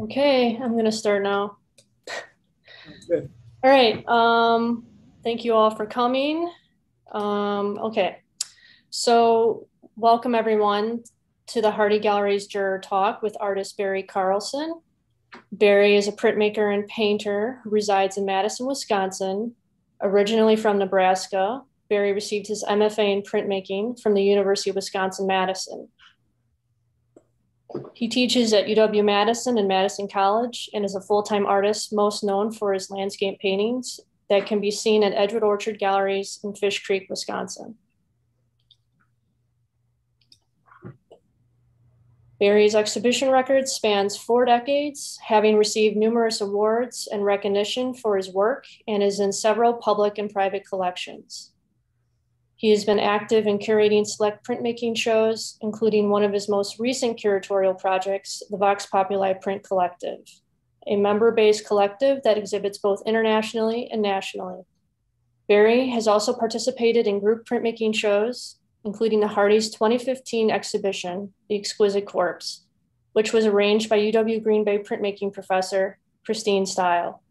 Okay, I'm gonna start now. Good. All right, um, thank you all for coming. Um, okay, so welcome everyone to the Hardy Gallery's Juror Talk with artist Barry Carlsen. Barry is a printmaker and painter who resides in Madison, Wisconsin. Originally from Nebraska, Barry received his MFA in printmaking from the University of Wisconsin-Madison. He teaches at UW Madison and Madison College and is a full time artist, most known for his landscape paintings that can be seen at Edgewood Orchard Galleries in Fish Creek, Wisconsin. Barry's exhibition record spans four decades, having received numerous awards and recognition for his work, and is in several public and private collections. He has been active in curating select printmaking shows, including one of his most recent curatorial projects, the Vox Populi Print Collective, a member based collective that exhibits both internationally and nationally. Barry has also participated in group printmaking shows, including the Hardy's 2015 exhibition, The Exquisite Corpse, which was arranged by UW Green Bay printmaking professor Christine Style.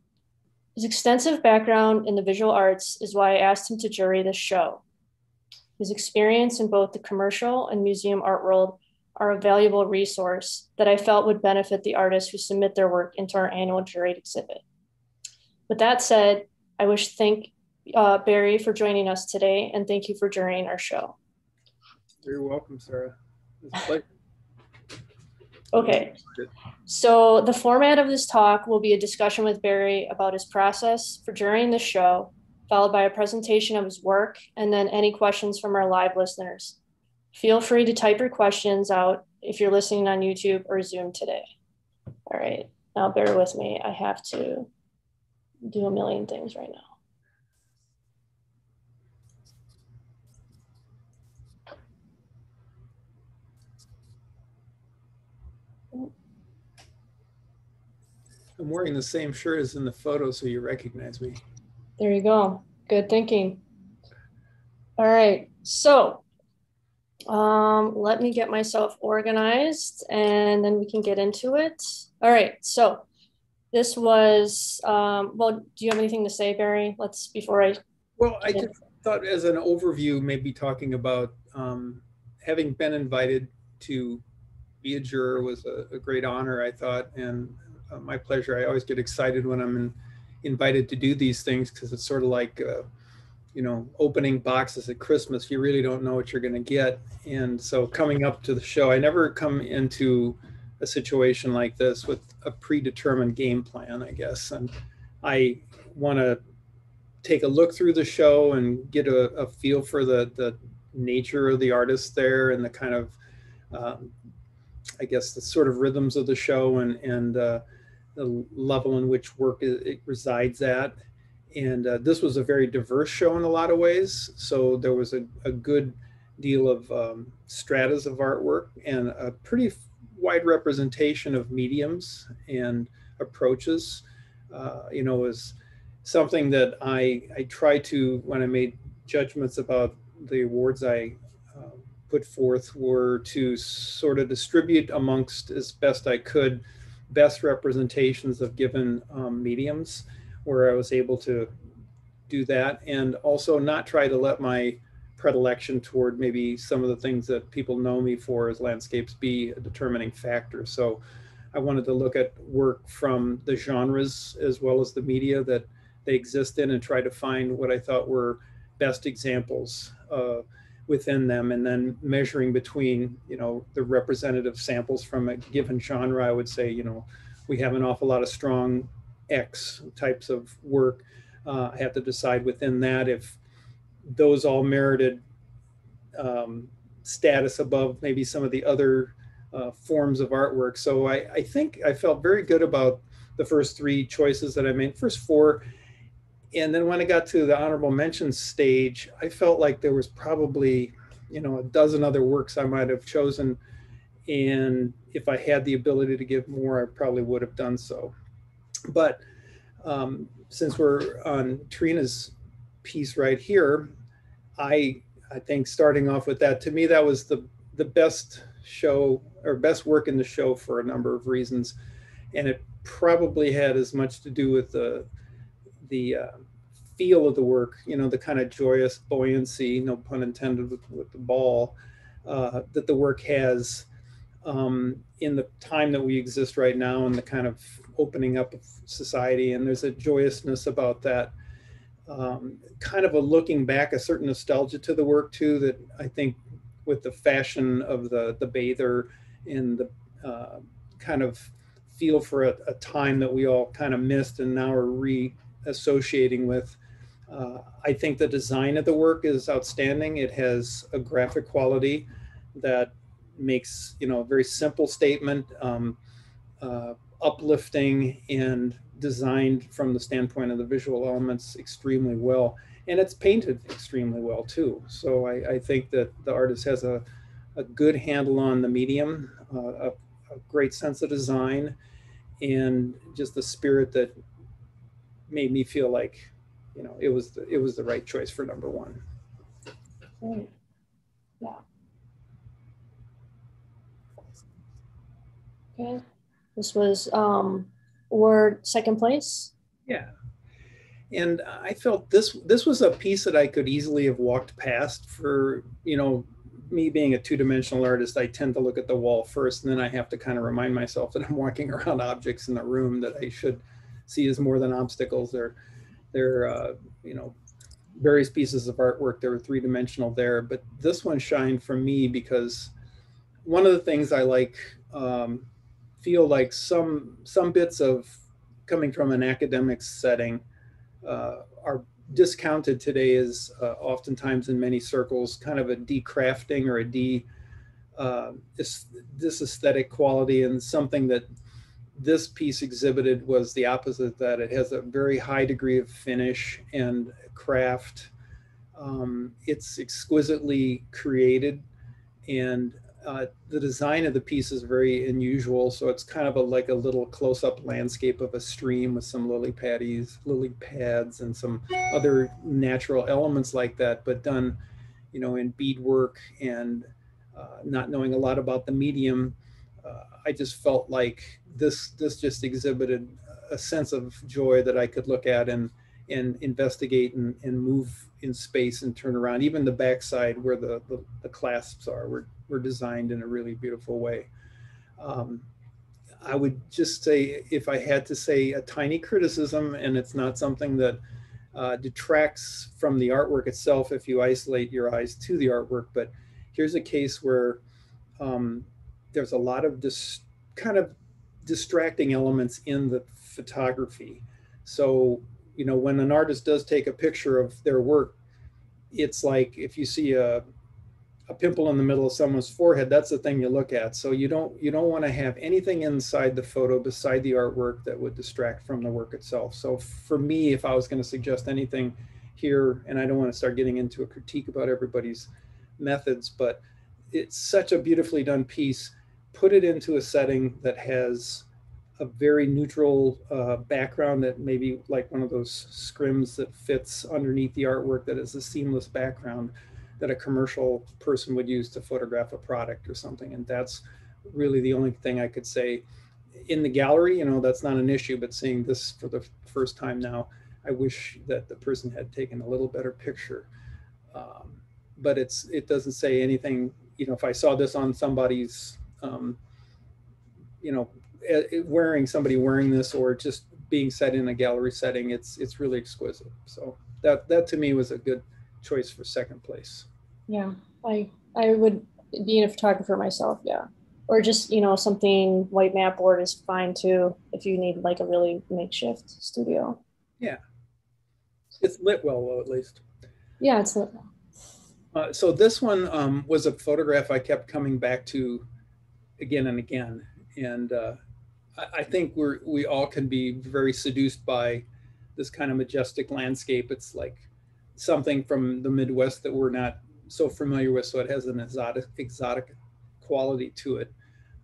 His extensive background in the visual arts is why I asked him to jury this show. His experience in both the commercial and museum art world are a valuable resource that I felt would benefit the artists who submit their work into our annual juried exhibit. With that said, I wish to thank uh, Barry for joining us today and thank you for jurying our show. You're welcome, Sarah. It's a pleasure. Okay, so the format of this talk will be a discussion with Barry about his process for jurying the show followed by a presentation of his work, and then any questions from our live listeners. Feel free to type your questions out if you're listening on YouTube or Zoom today. All right, now bear with me. I have to do a million things right now. I'm wearing the same shirt as in the photo, so you recognize me. There you go. Good thinking. All right. So um, let me get myself organized and then we can get into it. All right. So this was, um, well, do you have anything to say, Barry? Let's, before I. Well, I just thought as an overview, maybe talking about um, having been invited to be a juror was a, a great honor, I thought, and uh, my pleasure. I always get excited when I'm in invited to do these things because it's sort of like uh, you know opening boxes at christmas. You really don't know what you're going to get. And so coming up to the show i never come into a situation like this with a predetermined game plan i guess. And i want to take a look through the show and get a, a, feel for the the nature of the artist there and the kind of um, i guess the sort of rhythms of the show and and uh, the level in which work it resides at. And uh, this was a very diverse show in a lot of ways. So there was a, a good deal of um, stratas of artwork and a pretty wide representation of mediums and approaches. Uh, you know, was something that I, I try to, when I made judgments about the awards I uh, put forth, were to sort of distribute amongst as best I could best representations of given um, mediums where I was able to do that and also not try to let my predilection toward maybe some of the things that people know me for as landscapes be a determining factor. So I wanted to look at work from the genres as well as the media that they exist in and try to find what I thought were best examples uh, within them and then measuring between you know the representative samples from a given genre i would say you know we have an awful lot of strong x types of work uh, i have to decide within that if those all merited um, status above maybe some of the other uh, forms of artwork. So I, I think i felt very good about the first three choices that i made. First four and then when I got to the honorable mention stage, I felt like there was probably, you know, a dozen other works I might have chosen. And if I had the ability to give more, I probably would have done so. But um, since we're on Trina's piece right here, I I think starting off with that, to me, that was the the best show or best work in the show for a number of reasons. and it probably had as much to do with the the uh, feel of the work, you know, the kind of joyous buoyancy, no pun intended, with, with the ball uh, that the work has um, in the time that we exist right now and the kind of opening up of society. And there's a joyousness about that. Um, kind of a looking back, a certain nostalgia to the work too, that I think with the fashion of the, the bather and the uh, kind of feel for a, a, time that we all kind of missed and now are re-associating with. Uh, I think the design of the work is outstanding. It has a graphic quality that makes you know a very simple statement, um, uh, uplifting and designed from the standpoint of the visual elements extremely well, and it's painted extremely well too. So I, I think that the artist has a, a good handle on the medium, uh, a, a great sense of design, and just the spirit that made me feel like you know it was the, it was the right choice for number one. Yeah. Okay. This was um or second place. Yeah. And I felt this this was a piece that I could easily have walked past for, you know, me being a two-dimensional artist, I tend to look at the wall first, and then I have to kind of remind myself that I'm walking around objects in the room that I should see as more than obstacles. They're they're uh, you know various pieces of artwork that were three-dimensional there, but this one shined for me because one of the things I like um, feel like some some bits of coming from an academic setting uh, are discounted today is uh, oftentimes in many circles kind of a decrafting or a de uh, this, this aesthetic quality and something that this piece exhibited was the opposite that it has a very high degree of finish and craft um, it's exquisitely created and uh, the design of the piece is very unusual. So it's kind of a, like a little close-up landscape of a stream with some lily pads, lily pads, and some other natural elements like that, but done, you know, in beadwork and uh, not knowing a lot about the medium. Uh, I just felt like this this just exhibited a sense of joy that I could look at and and investigate and, and move in space and turn around. Even the backside where the, the, the clasps are were, were designed in a really beautiful way. Um, I would just say, if I had to say a tiny criticism, and it's not something that uh, detracts from the artwork itself if you isolate your eyes to the artwork, but here's a case where um, there's a lot of dis- kind of distracting elements in the photography. So you know, when an artist does take a picture of their work, it's like if you see a a pimple in the middle of someone's forehead, that's the thing you look at. So you don't you don't want to have anything inside the photo beside the artwork that would distract from the work itself. So for me, if I was going to suggest anything here, and I don't want to start getting into a critique about everybody's methods, but it's such a beautifully done piece. Put it into a setting that has a very neutral uh, background that maybe like one of those scrims that fits underneath the artwork that is a seamless background that a commercial person would use to photograph a product or something. And that's really the only thing I could say in the gallery, you know, that's not an issue, but seeing this for the first time now, I wish that the person had taken a little better picture. Um, but it's, it doesn't say anything, you know, if I saw this on somebody's, um, you know, wearing somebody wearing this or just being set in a gallery setting, it's it's really exquisite. So that that to me was a good choice for second place. Yeah, I I would being a photographer myself, yeah. Or just, you know, something white map board is fine too if you need like a really makeshift studio. Yeah. It's lit well though at least. Yeah, it's lit well. Uh, so this one um, was a photograph I kept coming back to again and again. And uh, I think we're we all can be very seduced by this kind of majestic landscape. It's like something from the Midwest that we're not so familiar with, so it has an exotic exotic quality to it.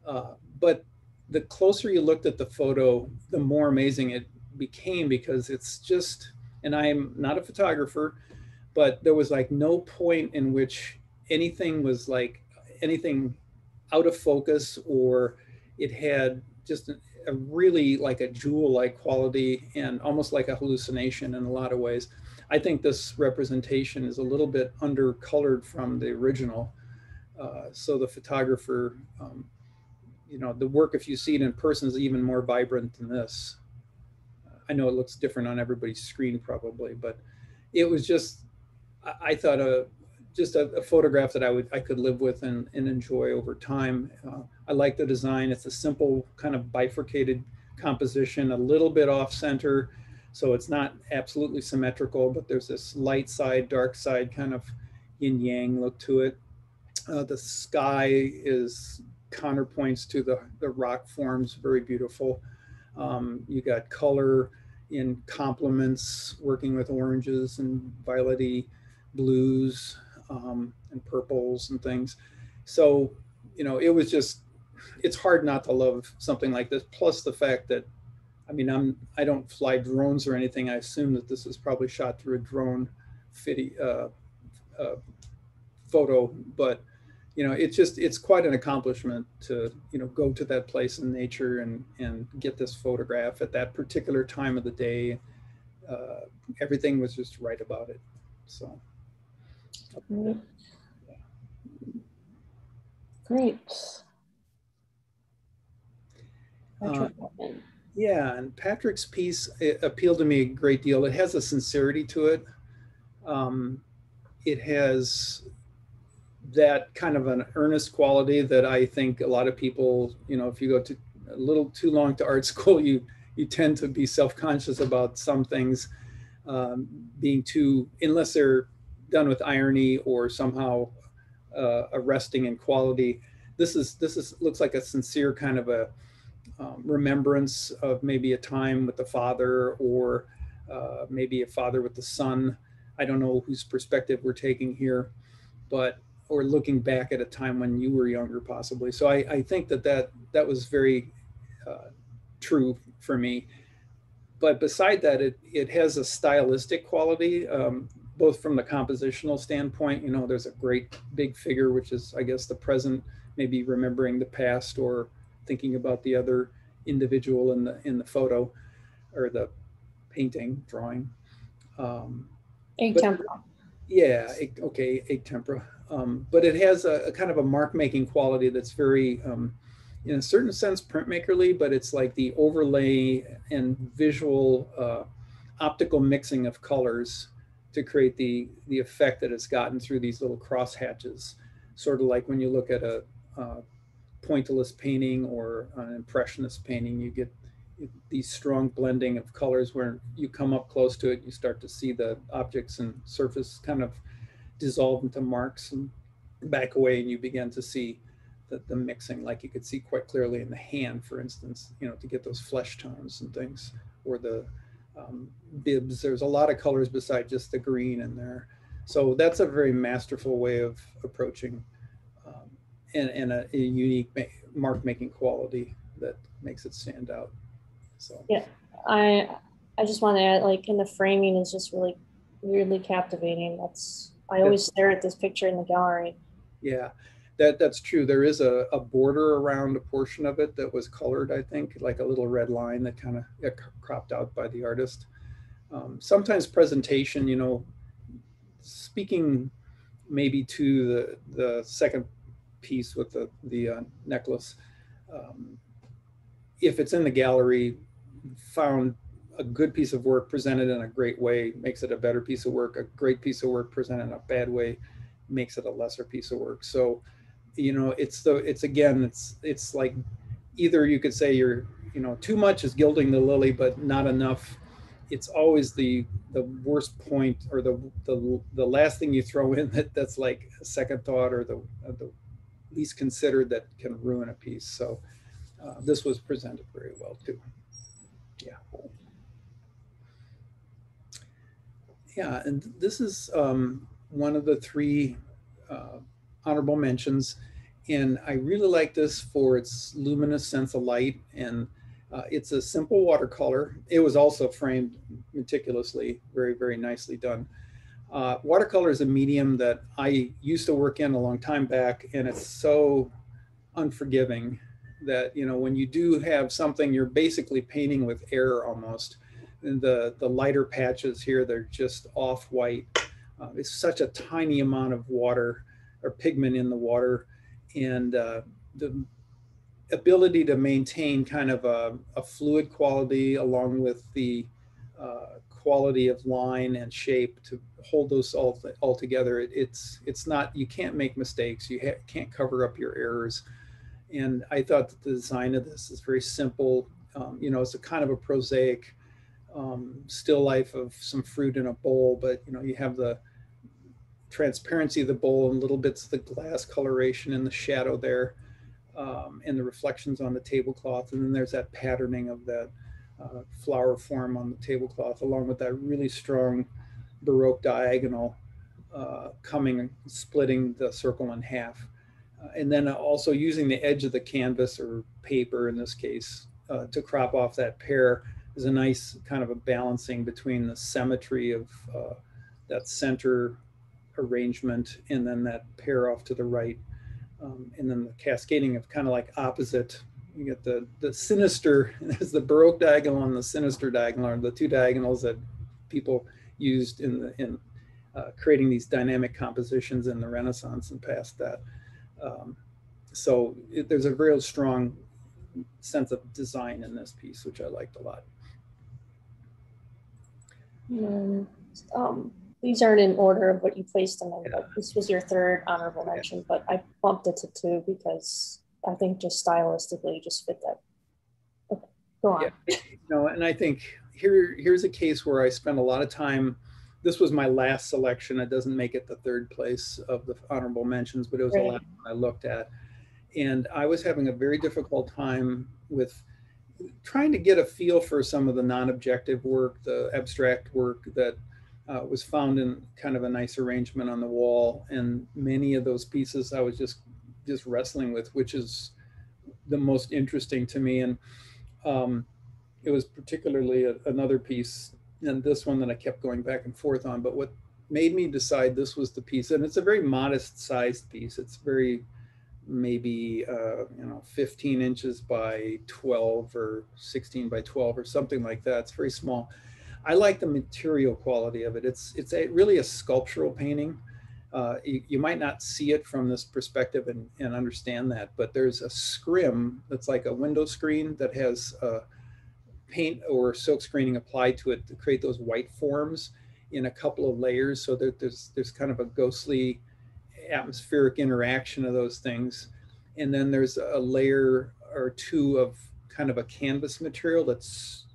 Uh, but the closer you looked at the photo, the more amazing it became because it's just. And I'm not a photographer, but there was like no point in which anything was like anything out of focus or it had just a really like a jewel-like quality and almost like a hallucination in a lot of ways. I think this representation is a little bit undercolored from the original. Uh, so the photographer, um, you know, the work, if you see it in person, is even more vibrant than this. I know it looks different on everybody's screen probably, but it was just, I, I thought a, just a, a, photograph that I would I could live with and, and enjoy over time. Uh, I like the design. It's a simple kind of bifurcated composition, a little bit off center, so it's not absolutely symmetrical, but there's this light side, dark side kind of yin yang look to it. Uh, the sky is counterpoints to the, the rock forms, very beautiful. Um, you got color in complements, working with oranges and violety blues um, and purples and things. So, you know, it was just, it's hard not to love something like this. Plus the fact that, I mean, I'm, I don't fly drones or anything. I assume that this is probably shot through a drone fitty, uh, uh, photo, but you know, it's just, it's quite an accomplishment to, you know, go to that place in nature and, and get this photograph at that particular time of the day. Uh, everything was just right about it. So. Great. Great. Uh, yeah, and Patrick's piece appealed to me a great deal. It has a sincerity to it. Um, it has that kind of an earnest quality that I think a lot of people, you know, if you go to a little too long to art school, you you tend to be self-conscious about some things um, being too, unless they're done with irony or somehow uh, arresting in quality. This is this is looks like a sincere kind of a um, remembrance of maybe a time with the father or uh, maybe a father with the son. I don't know whose perspective we're taking here, but or looking back at a time when you were younger, possibly. So I, I think that that that was very uh, true for me. But beside that, it it has a stylistic quality. Um, both from the compositional standpoint, you know, there's a great big figure, which is, I guess, the present, maybe remembering the past or thinking about the other individual in the in the photo or the painting drawing. Um, egg tempera. Yeah, okay, egg tempera. Um, but it has a, a, kind of a mark making quality that's very, um, in a certain sense, printmakerly, but it's like the overlay and visual uh, optical mixing of colors to create the the effect that it's gotten through these little cross hatches, sort of like when you look at a, a pointillist painting or an impressionist painting, you get these strong blending of colors where you come up close to it, you start to see the objects and surface kind of dissolve into marks and back away and you begin to see the, the mixing. Like you could see quite clearly in the hand, for instance, you know, to get those flesh tones and things or the um, bibs. There's a lot of colors beside just the green in there. So that's a very masterful way of approaching um, and, and a, a unique mark making quality that makes it stand out. So yeah, I I just want to add like in the framing is just really weirdly captivating. That's I always stare at this picture in the gallery. Yeah, that that's true. There is a, a border around a portion of it that was colored, I think, like a little red line that kind of cropped out by the artist. Um, sometimes presentation, you know, speaking maybe to the the second piece with the the uh, necklace, um, if it's in the gallery, found a good piece of work presented in a great way makes it a better piece of work. A great piece of work presented in a bad way makes it a lesser piece of work. So you know it's the it's again it's it's like either you could say you're you know too much is gilding the lily but not enough. It's always the the worst point or the the, the last thing you throw in that that's like a second thought or the the least considered that can ruin a piece. So uh, this was presented very well too. Yeah. Yeah and this is um, one of the three uh, honorable mentions. And I really like this for its luminous sense of light. And uh, it's a simple watercolor. It was also framed meticulously, very, very nicely done. Uh, watercolor is a medium that I used to work in a long time back, and it's so unforgiving that, you know, when you do have something, you're basically painting with air almost. And the, the lighter patches here, they're just off white. Uh, it's such a tiny amount of water or pigment in the water. And uh, the ability to maintain kind of a, a fluid quality along with the uh, quality of line and shape to hold those all, all together. It, it's, it's not, you can't make mistakes. You can't cover up your errors. And I thought that the design of this is very simple. Um, you know, it's a kind of a prosaic um, still life of some fruit in a bowl, but you know, you have the transparency of the bowl and little bits of the glass coloration and the shadow there um, and the reflections on the tablecloth. And then there's that patterning of that uh, flower form on the tablecloth, along with that really strong Baroque diagonal uh, coming, splitting the circle in half. Uh, and then also using the edge of the canvas or paper in this case uh, to crop off that pear is a nice kind of a balancing between the symmetry of uh, that center arrangement and then that pair off to the right. Um, and then the cascading of kind of like opposite. You get the the sinister, there's the Baroque diagonal and the sinister diagonal are the two diagonals that people used in the in uh, creating these dynamic compositions in the Renaissance and past that. Um, so it, there's a real strong sense of design in this piece, which I liked a lot. And, um, these aren't in order of what you placed them in, but this was your third honorable mention, but I bumped it to two because I think just stylistically just fit that. Okay, go on. Yeah, no, and I think here here's a case where I spent a lot of time. This was my last selection. It doesn't make it the third place of the honorable mentions, but it was right. the last one I looked at. And I was having a very difficult time with trying to get a feel for some of the non-objective work, the abstract work that uh, was found in kind of a nice arrangement on the wall. And many of those pieces I was just just wrestling with, which is the most interesting to me. And um, it was particularly a, another piece and this one that I kept going back and forth on. But what made me decide this was the piece, and it's a very modest sized piece. It's very maybe uh, you know 15 inches by 12 or 16 by 12 or something like that. It's very small. I like the material quality of it. It's it's a, really a sculptural painting. Uh, you, you, might not see it from this perspective and, and understand that, but there's a scrim that's like a window screen that has uh, paint or silk screening applied to it to create those white forms in a couple of layers. So that there's there's kind of a ghostly atmospheric interaction of those things. And then there's a layer or two of kind of a canvas material that's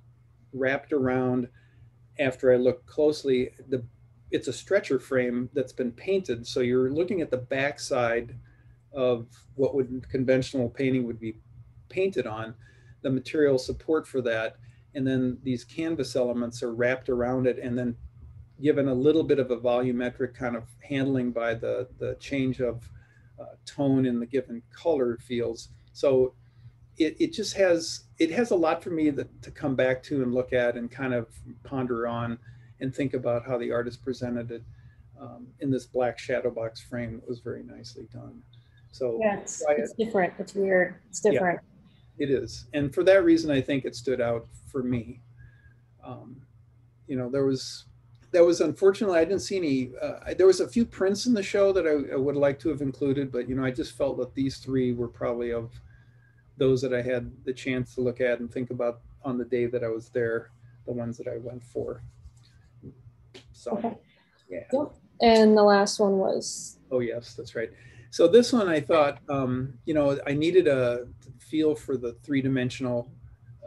wrapped around after I look closely, the it's a stretcher frame that's been painted. So you're looking at the backside of what would conventional painting would be painted on, the material support for that. And then these canvas elements are wrapped around it and then given a little bit of a volumetric kind of handling by the, the change of uh, tone in the given color fields. So it, it just has it has a lot for me that, to come back to and look at and kind of ponder on and think about how the artist presented it um, in this black shadow box frame that was very nicely done. So yeah, it's, it's different. It's weird. It's different. Yeah, it is, and for that reason, I think it stood out for me. Um, you know, there was that was unfortunately I didn't see any. Uh, there was a few prints in the show that I, I would like to have included, but you know, I just felt that these three were probably of those that I had the chance to look at and think about on the day that I was there, the ones that I went for. So, okay. yeah. Yep. And the last one was. Oh yes, that's right. So this one I thought, um, you know, I needed a feel for the three-dimensional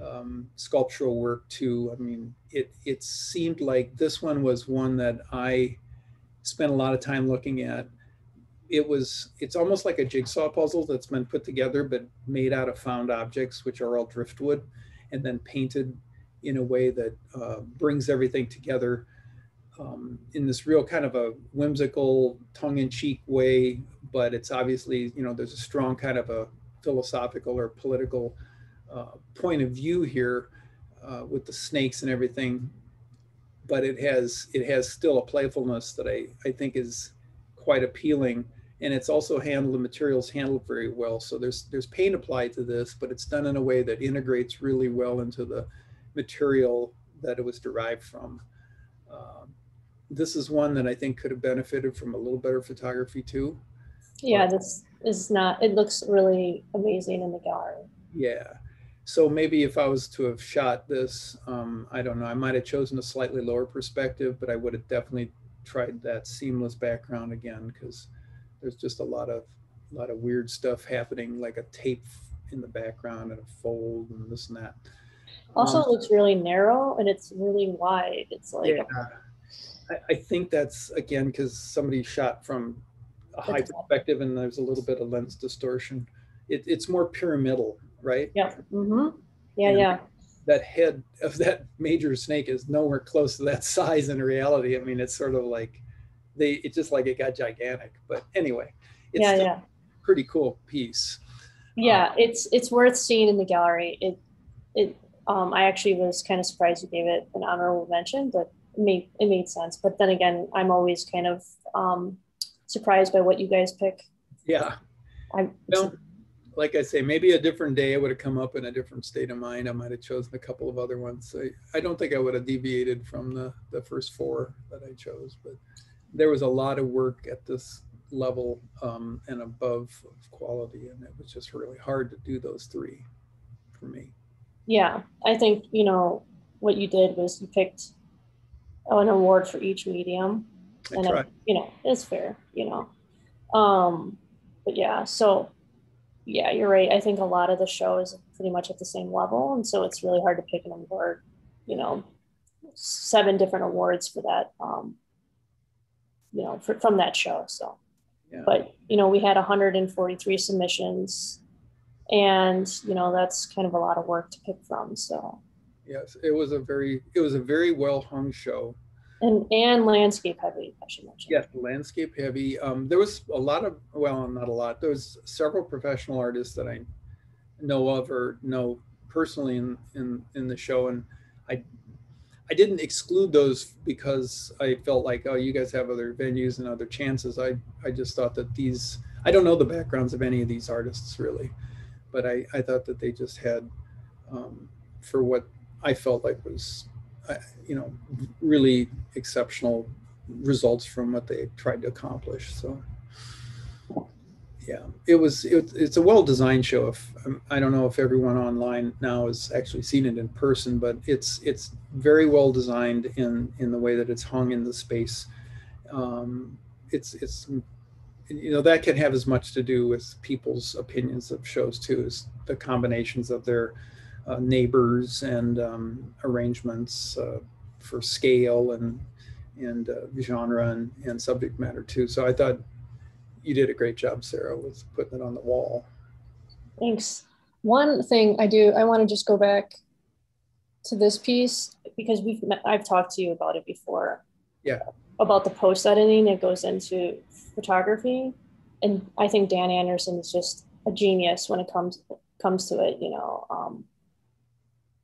um, sculptural work too. I mean, it it seemed like this one was one that I spent a lot of time looking at it was it's almost like a jigsaw puzzle that's been put together but made out of found objects which are all driftwood and then painted in a way that uh, brings everything together um, in this real kind of a whimsical tongue-in-cheek way. But it's obviously you know there's a strong kind of a philosophical or political uh, point of view here uh, with the snakes and everything. But it has it has still a playfulness that I, I think is quite appealing and it's also handled the materials handled very well. So there's there's paint applied to this but it's done in a way that integrates really well into the material that it was derived from. Um, this is one that i think could have benefited from a little better photography too. Yeah, this is not, it looks really amazing in the gallery. yeah. So maybe if i was to have shot this um, i don't know i might have chosen a slightly lower perspective but i would have definitely tried that seamless background again because there's just a lot of a lot of weird stuff happening, like a tape in the background and a fold and this and that. Also, Um, it looks really narrow and it's really wide. It's like, Yeah. I, I think that's again because somebody shot from a high perspective and there's a little bit of lens distortion. It, it's more pyramidal, right? yeah, Mm-hmm. yeah, Yeah. yeah, That head of that major snake is nowhere close to that size in reality. I mean, it's sort of like they, it's just like it got gigantic. But anyway, it's yeah, yeah. a pretty cool piece. Yeah, it's it's worth seeing in the gallery. It it um I actually was kind of surprised you gave it an honorable mention, but it made it made sense. But then again, I'm always kind of um surprised by what you guys pick. Yeah. I Well, like I say, maybe a different day I would have come up in a different state of mind. I might have chosen a couple of other ones. I, I don't think I would have deviated from the, the first four that I chose, but there was a lot of work at this level um, and above of quality, and it was just really hard to do those three for me. yeah, I think you know what you did was you picked an award for each medium. I and tried. I, you know it's fair you know um but yeah so yeah you're right i think a lot of the show is pretty much at the same level and so it's really hard to pick an award you know seven different awards for that um you know for, from that show so Yeah. but you know we had 143 submissions and you know that's kind of a lot of work to pick from so Yes, it was a very it was a very well hung show. and and landscape heavy i should mention Yes, landscape heavy. Um, there was a lot of, well, not a lot. There was several professional artists that I know of or know personally in, in, in the show. And I, didn't exclude those because I felt like, oh, you guys have other venues and other chances. I, I just thought that these, I don't know the backgrounds of any of these artists really, but I, I thought that they just had, um, for what I felt like was, uh, you know, really exceptional results from what they tried to accomplish. So, yeah, it was. It, it's a well-designed show. If um, I don't know if everyone online now has actually seen it in person, but it's it's very well designed in in the way that it's hung in the space. Um, it's it's you know that can have as much to do with people's opinions of shows too as the combinations of their uh, neighbors and um, arrangements uh, for scale and and uh, genre and, and subject matter too. So I thought you did a great job, Sarah, with putting it on the wall. Thanks. One thing I do, I want to just go back to this piece because we've met, I've talked to you about it before. Yeah. About the post editing that goes into photography, and I think Dan Anderson is just a genius when it comes comes to it. You know, um,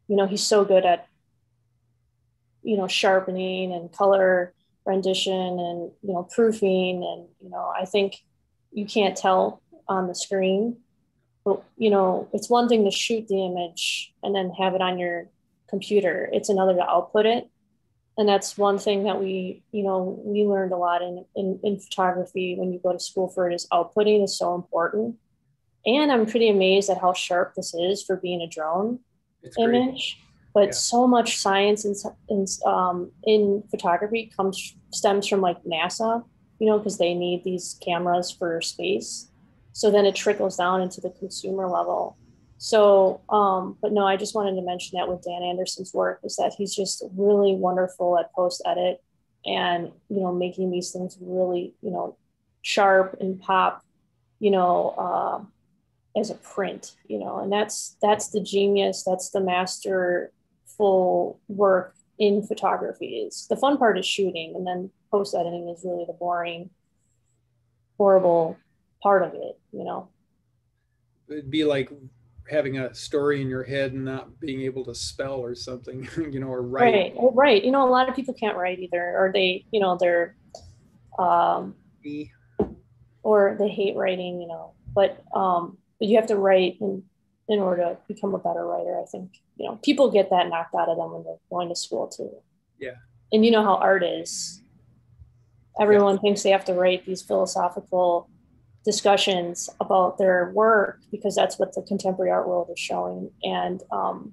you know he's so good at you know sharpening and color rendition and you know proofing and you know I think you can't tell on the screen. But you know it's one thing to shoot the image and then have it on your computer. It's another to output it. And that's one thing that we you know we learned a lot in in, in photography when you go to school for it is outputting is so important. And i'm pretty amazed at how sharp this is for being a drone It's great. image. But Yeah. so much science in, in, um, in photography comes stems from like nasa you know because they need these cameras for space. So then it trickles down into the consumer level. So um, but no i just wanted to mention that with dan anderson's work is that he's just really wonderful at post edit and you know making these things really you know sharp and pop you know uh, as a print you know and that's that's the genius that's the masterful work in photography is the fun part is shooting and then post editing is really the boring horrible part of it you know It'd be like having a story in your head and not being able to spell or something, you know, or write. right oh, right you know a lot of people can't write either or they you know they're um E. or they hate writing, you know, but um, but you have to write in in order to become a better writer. I think you know people get that knocked out of them when they're going to school too. Yeah. And you know how art is. Everyone yeah. thinks they have to write these philosophical discussions about their work because that's what the contemporary art world is showing. And um,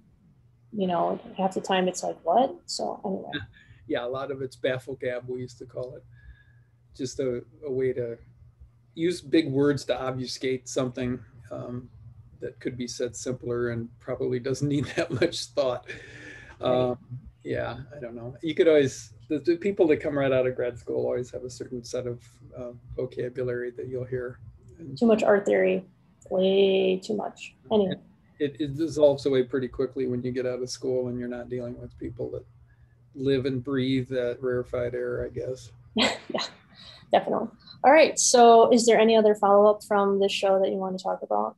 you know, half the time it's like what? So anyway. Yeah, a lot of it's baffle gab we used to call it. Just a, a way to use big words to obfuscate something um, that could be said simpler and probably doesn't need that much thought. Um, yeah, I don't know. You could always the, the, people that come right out of grad school always have a certain set of uh, vocabulary that you'll hear. And too much art theory, way too much. Anyway, it, it dissolves away pretty quickly when you get out of school and you're not dealing with people that live and breathe that rarefied air, I guess. yeah, definitely. All right. So, is there any other follow up from this show that you want to talk about?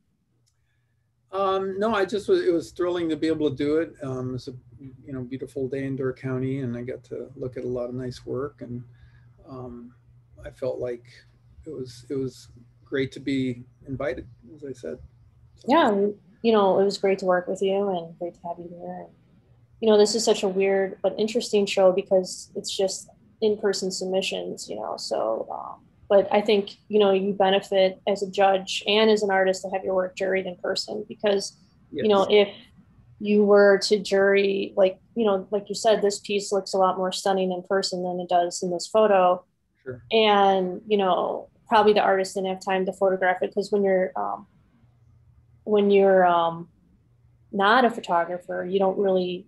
Um, no, I just was. It was thrilling to be able to do it. Um, it's a you know beautiful day in Door County, and I got to look at a lot of nice work, and um, I felt like it was it was great to be invited, as I said. So, yeah, you know, it was great to work with you, and great to have you here. You know, this is such a weird but interesting show because it's just in person submissions. You know, so. Um, but I think you know you benefit as a judge and as an artist to have your work juried in person because yes. you know if you were to jury like you know like you said this piece looks a lot more stunning in person than it does in this photo sure. and you know probably the artist didn't have time to photograph it because when you're um, when you're um, not a photographer you don't really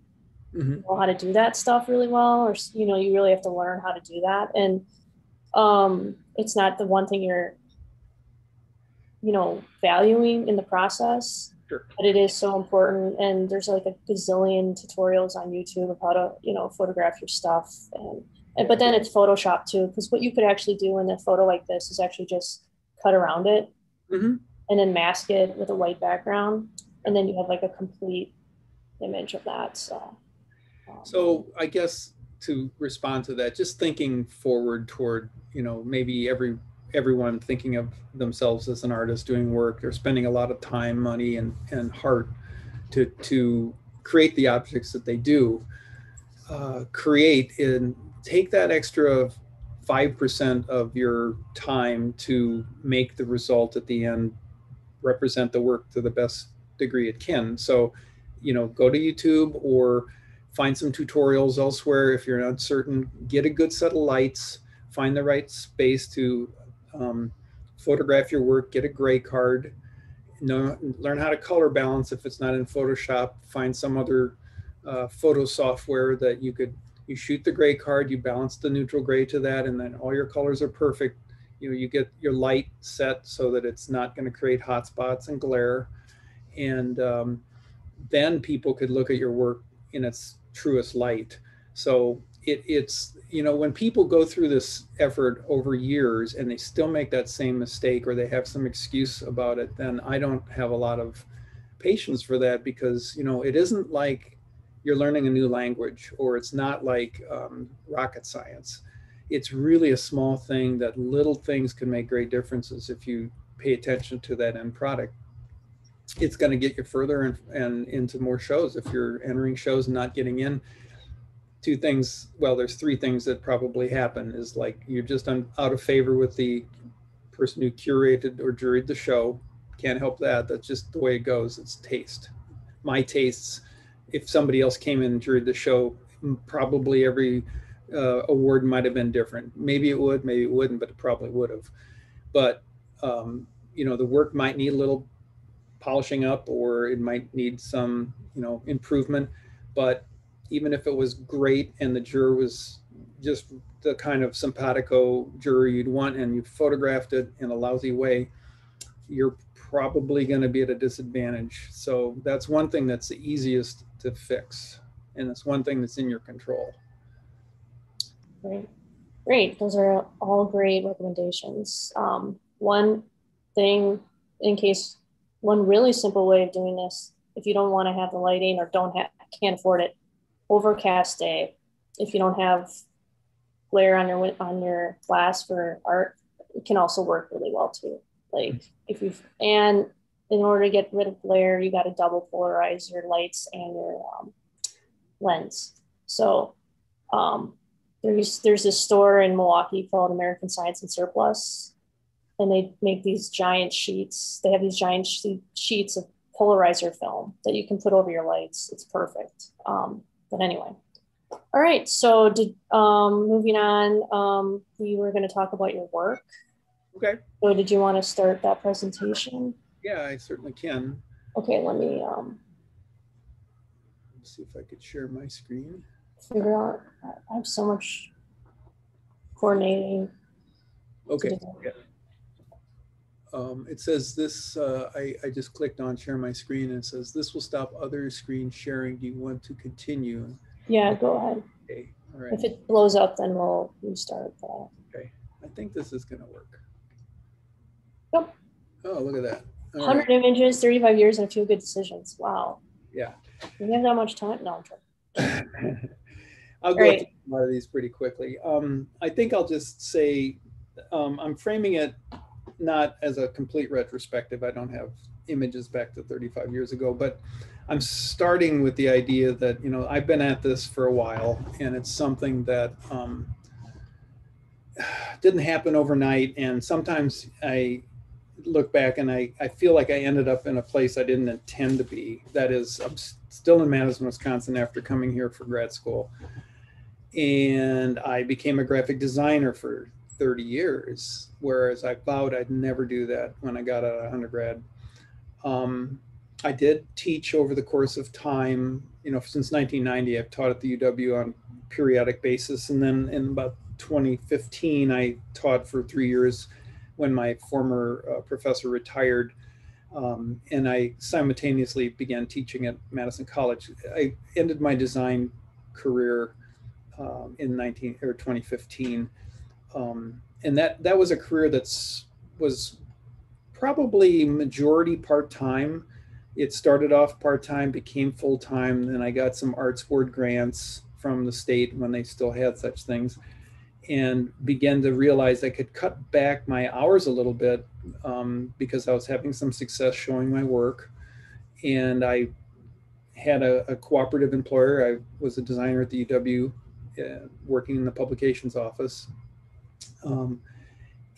mm-hmm. know how to do that stuff really well or you know you really have to learn how to do that and um, it's not the one thing you're you know valuing in the process sure. but it is so important and there's like a gazillion tutorials on youtube of how to you know photograph your stuff and, and but then it's photoshop too because what you could actually do in a photo like this is actually just cut around it mm-hmm. and then mask it with a white background and then you have like a complete image of that so um, so i guess to respond to that, just thinking forward toward, you know, maybe every everyone thinking of themselves as an artist doing work, they're spending a lot of time, money, and and heart to to create the objects that they do. Uh, create and take that extra five percent of your time to make the result at the end represent the work to the best degree it can. So, you know, go to YouTube or find some tutorials elsewhere. If you're uncertain get a good set of lights find the right space to um, photograph your work get a gray card know, learn how to color balance if it's not in photoshop find some other uh, photo software that you could you shoot the gray card you balance the neutral gray to that and then all your colors are perfect. You know you get your light set so that it's not going to create hot spots and glare. And um, then people could look at your work in its truest light. So it, it's, you know, when people go through this effort over years and they still make that same mistake or they have some excuse about it, then I don't have a lot of patience for that because, you know, it isn't like you're learning a new language or it's not like um, rocket science. It's really a small thing that little things can make great differences if you pay attention to that end product it's going to get you further and, and into more shows. If you're entering shows and not getting in two things well there's three things that probably happen is like you're just out of favor with the person who curated or juried the show. Can't help that. That's just the way it goes. It's taste. My tastes if somebody else came in and juried the show probably every uh, award might have been different. Maybe it would maybe it wouldn't but it probably would have. But um, you know the work might need a little polishing up or it might need some you know improvement. But even if it was great and the juror was just the kind of simpatico juror you'd want and you photographed it in a lousy way you're probably going to be at a disadvantage. So that's one thing that's the easiest to fix and it's one thing that's in your control. Great. Great. Those are all great recommendations. Um, one thing in case one really simple way of doing this, if you don't want to have the lighting or don't have, can't afford it, overcast day. If you don't have glare on your on your glass for art, it can also work really well too. Like if you and in order to get rid of glare, you got to double polarize your lights and your um, lens. So um, there's there's a store in Milwaukee called American Science and Surplus, and they make these giant sheets. They have these giant sheets of polarizer film that you can put over your lights. It's perfect. Um, but anyway, all right. So did um, moving on, um, we were going to talk about your work. Okay. So did you want to start that presentation? Yeah, I certainly can. Okay, let me um, Let's see if I could share my screen. figure out. I have so much coordinating. Okay. Yeah. Um, it says this, uh, I, I just clicked on share my screen and it says this will stop other screen sharing. Do you want to continue? Yeah, go ahead. Okay, all If it blows up, then we'll restart that. Okay, I think this is gonna work. Yep. Oh, look at that. All right. 100 images, 35 years, and a few good decisions. Wow. Yeah. We have that much time? No, I'm joking. I'll go Great. through a lot of these pretty quickly. Um, I think I'll just say, um, I'm framing it not as a complete retrospective. I don't have images back to 35 years ago, but I'm starting with the idea that, you know, I've been at this for a while and it's something that um, didn't happen overnight. And sometimes I look back and I, I feel like I ended up in a place I didn't intend to be. That is, I'm still in Madison, Wisconsin after coming here for grad school. And I became a graphic designer for 30 years, whereas I vowed I'd never do that when I got out of undergrad. Um, I did teach over the course of time, you know, since 1990, I've taught at the UW on periodic basis. And then in about 2015, I taught for three years when my former uh, professor retired. Um, and I simultaneously began teaching at Madison College. I ended my design career um, in 19 or 2015, um, and that that was a career that's was probably majority part time. It started off part time, became full time. Then I got some arts board grants from the state when they still had such things and began to realize I could cut back my hours a little bit um, because I was having some success showing my work. And I had a, a cooperative employer. I was a designer at the UW, uh, working in the publications office. Um,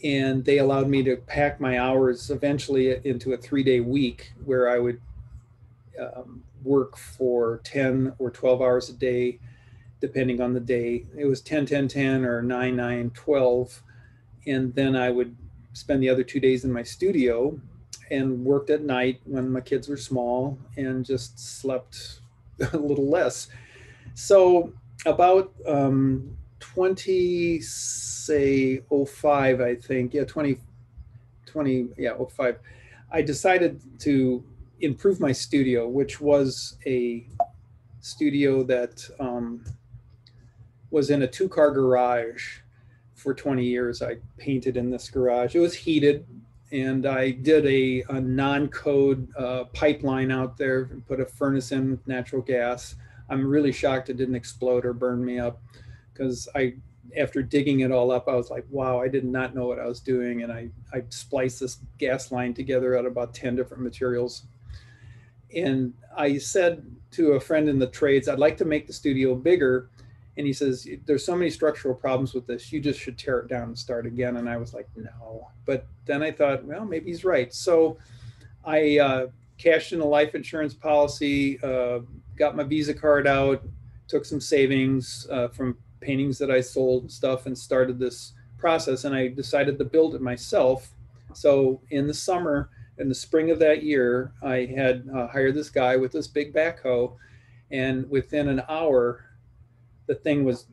and they allowed me to pack my hours eventually into a three day week where I would um, work for 10 or 12 hours a day depending on the day. It was 10, 10, 10 or 9, 9, 12. And then I would spend the other two days in my studio and worked at night when my kids were small and just slept a little less. So about um, 20, say 05, I think, yeah, 20, 20, yeah, 05, I decided to improve my studio, which was a studio that um, was in a two car garage for 20 years. I painted in this garage. It was heated, and I did a, a non code uh, pipeline out there and put a furnace in with natural gas. I'm really shocked it didn't explode or burn me up because I, after digging it all up, I was like, wow, I did not know what I was doing. And I, I spliced this gas line together out of about 10 different materials. And I said to a friend in the trades, I'd like to make the studio bigger and he says there's so many structural problems with this you just should tear it down and start again and i was like no but then i thought well maybe he's right so i uh, cashed in a life insurance policy uh, got my visa card out took some savings uh, from paintings that i sold stuff and started this process and i decided to build it myself so in the summer in the spring of that year i had uh, hired this guy with this big backhoe and within an hour the thing was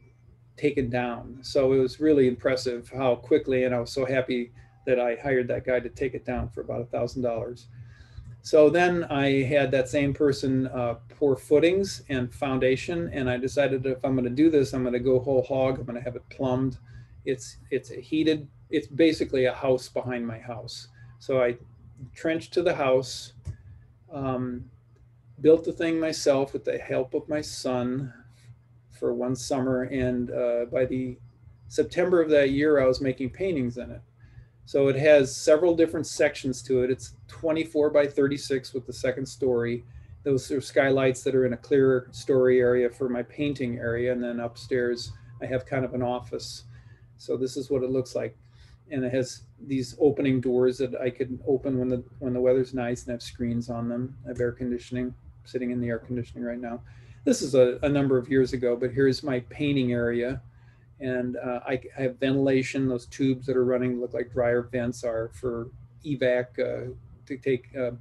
taken down. So it was really impressive how quickly, and I was so happy that I hired that guy to take it down for about a thousand dollars. So then I had that same person uh, pour footings and foundation, and I decided if I'm going to do this, I'm going to go whole hog. I'm going to have it plumbed. It's it's heated. It's basically a house behind my house. So I trenched to the house, um, built the thing myself with the help of my son for one summer, and uh, by the September of that year, I was making paintings in it. So it has several different sections to it. It's 24 by 36 with the second story. Those are skylights that are in a clerestory area for my painting area. And then upstairs, I have kind of an office. So this is what it looks like. And it has these opening doors that I can open when the when the weather's nice and have screens on them. I have air conditioning, sitting in the air conditioning right now. This is a, a number of years ago, but here's my painting area. And uh, I, I, have ventilation. Those tubes that are running look like dryer vents are for evac uh, to take uh,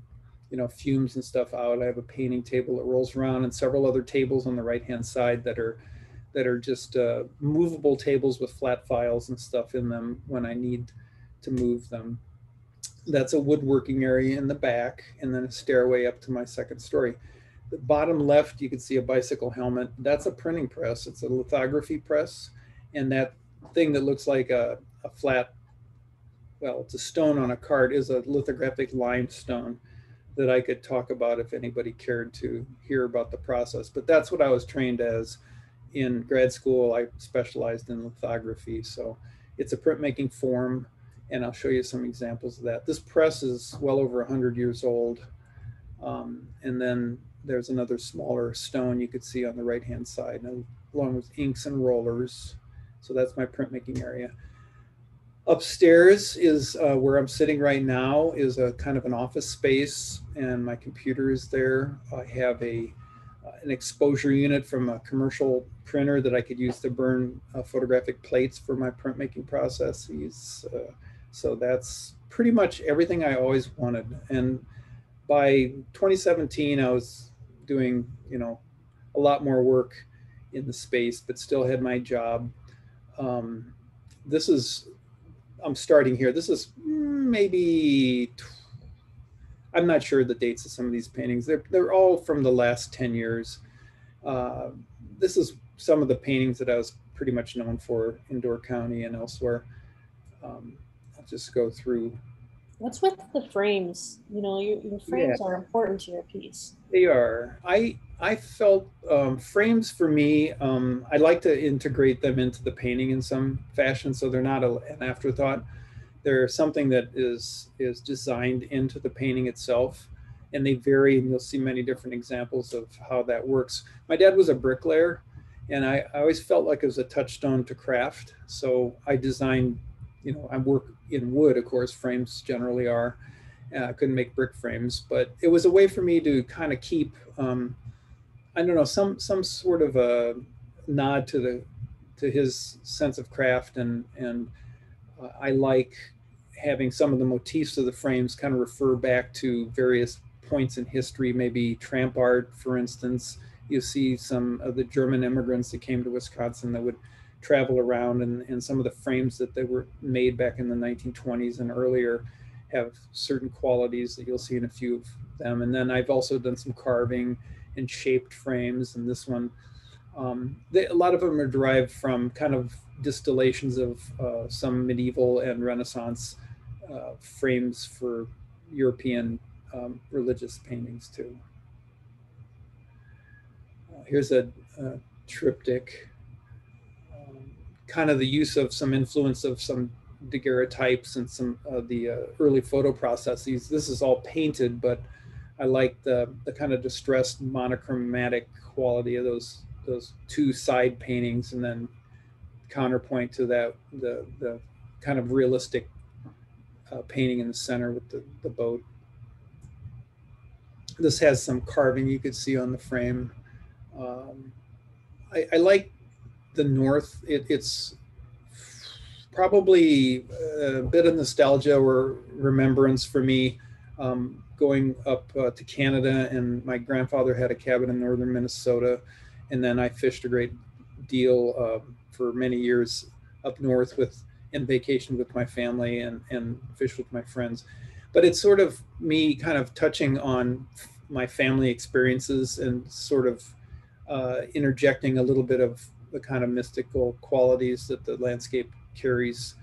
you know fumes and stuff out. I have a painting table that rolls around and several other tables on the right hand side that are that are just uh, movable tables with flat files and stuff in them when I need to move them. That's a woodworking area in the back and then a stairway up to my second story. The bottom left, you can see a bicycle helmet. That's a printing press. It's a lithography press. And that thing that looks like a, a flat, well, it's a stone on a cart, is a lithographic limestone that I could talk about if anybody cared to hear about the process. But that's what I was trained as in grad school. I specialized in lithography. So it's a printmaking form, and I'll show you some examples of that. This press is well over 100 years old. Um, and then there's another smaller stone you could see on the right hand side, along with inks and rollers. So that's my printmaking area. Upstairs is uh, where I'm sitting right now is a kind of an office space and my computer is there. I have a uh, an exposure unit from a commercial printer that I could use to burn uh, photographic plates for my printmaking processes. Uh, so that's pretty much everything I always wanted. And by 2017, I was doing, you know, a lot more work in the space, but still had my job. Um, this is I'm starting here. This is maybe I'm not sure the dates of some of these paintings. They're they're all from the last ten years. Uh, this is some of the paintings that I was pretty much known for in Door County and elsewhere. Um, I'll just go through. What's with the frames? You know, your, your frames yeah. are important to your piece. They are. I I felt um, frames for me, um, I like to integrate them into the painting in some fashion, so they're not a, an afterthought. They're something that is is designed into the painting itself, and they vary. And you'll see many different examples of how that works. My dad was a bricklayer, and I, I always felt like it was a touchstone to craft. So I designed, you know, I work in wood, of course. Frames generally are. Uh, I couldn't make brick frames, but it was a way for me to kind of keep. Um, I don't know some some sort of a nod to the to his sense of craft and and uh, I like having some of the motifs of the frames kind of refer back to various points in history, maybe tramp art, for instance. You see some of the German immigrants that came to Wisconsin that would travel around and, and some of the frames that they were made back in the 1920s and earlier have certain qualities that you'll see in a few of them. And then I've also done some carving and shaped frames. And this one, um, they, a lot of them are derived from kind of distillations of uh, some medieval and Renaissance uh, frames for European um, religious paintings too. Uh, here's a, a triptych, um, kind of the use of some influence of some daguerreotypes and some of the uh, early photo processes. This is all painted, but I like the the kind of distressed monochromatic quality of those those two side paintings, and then counterpoint to that the the kind of realistic uh, painting in the center with the, the boat. This has some carving you could see on the frame. Um, I, I, like the north. It, it's probably a bit of nostalgia or remembrance for me. Um, going up uh, to Canada, and my grandfather had a cabin in northern Minnesota, and then I fished a great deal uh, for many years up north with and vacation with my family and and fish with my friends. But it's sort of me kind of touching on my family experiences and sort of uh, interjecting a little bit of the kind of mystical qualities that the landscape carries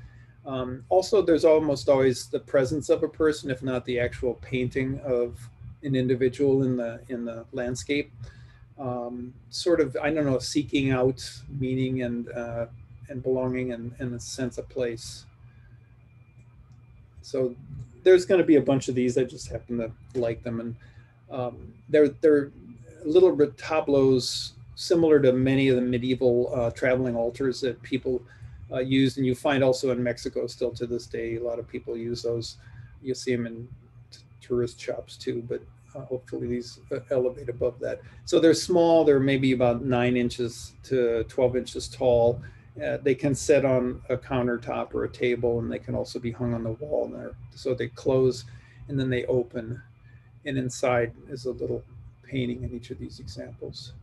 um, also, there's almost always the presence of a person, if not the actual painting of an individual in the in the landscape. Um, sort of, I don't know, seeking out meaning and uh, and belonging and, and a sense of place. so there's going to be a bunch of these. I just happen to like them, and um, they're they're little bit tableaus similar to many of the medieval uh, traveling altars that people uh, used, and you find also in Mexico still to this day. A lot of people use those. You see them in tourist shops too, but uh, hopefully these uh, elevate above that. So they're small. They're maybe about nine inches to 12 inches tall. Uh, they can sit on a countertop or a table, and they can also be hung on the wall. There, so they close, and then they open, and inside is a little painting in each of these examples.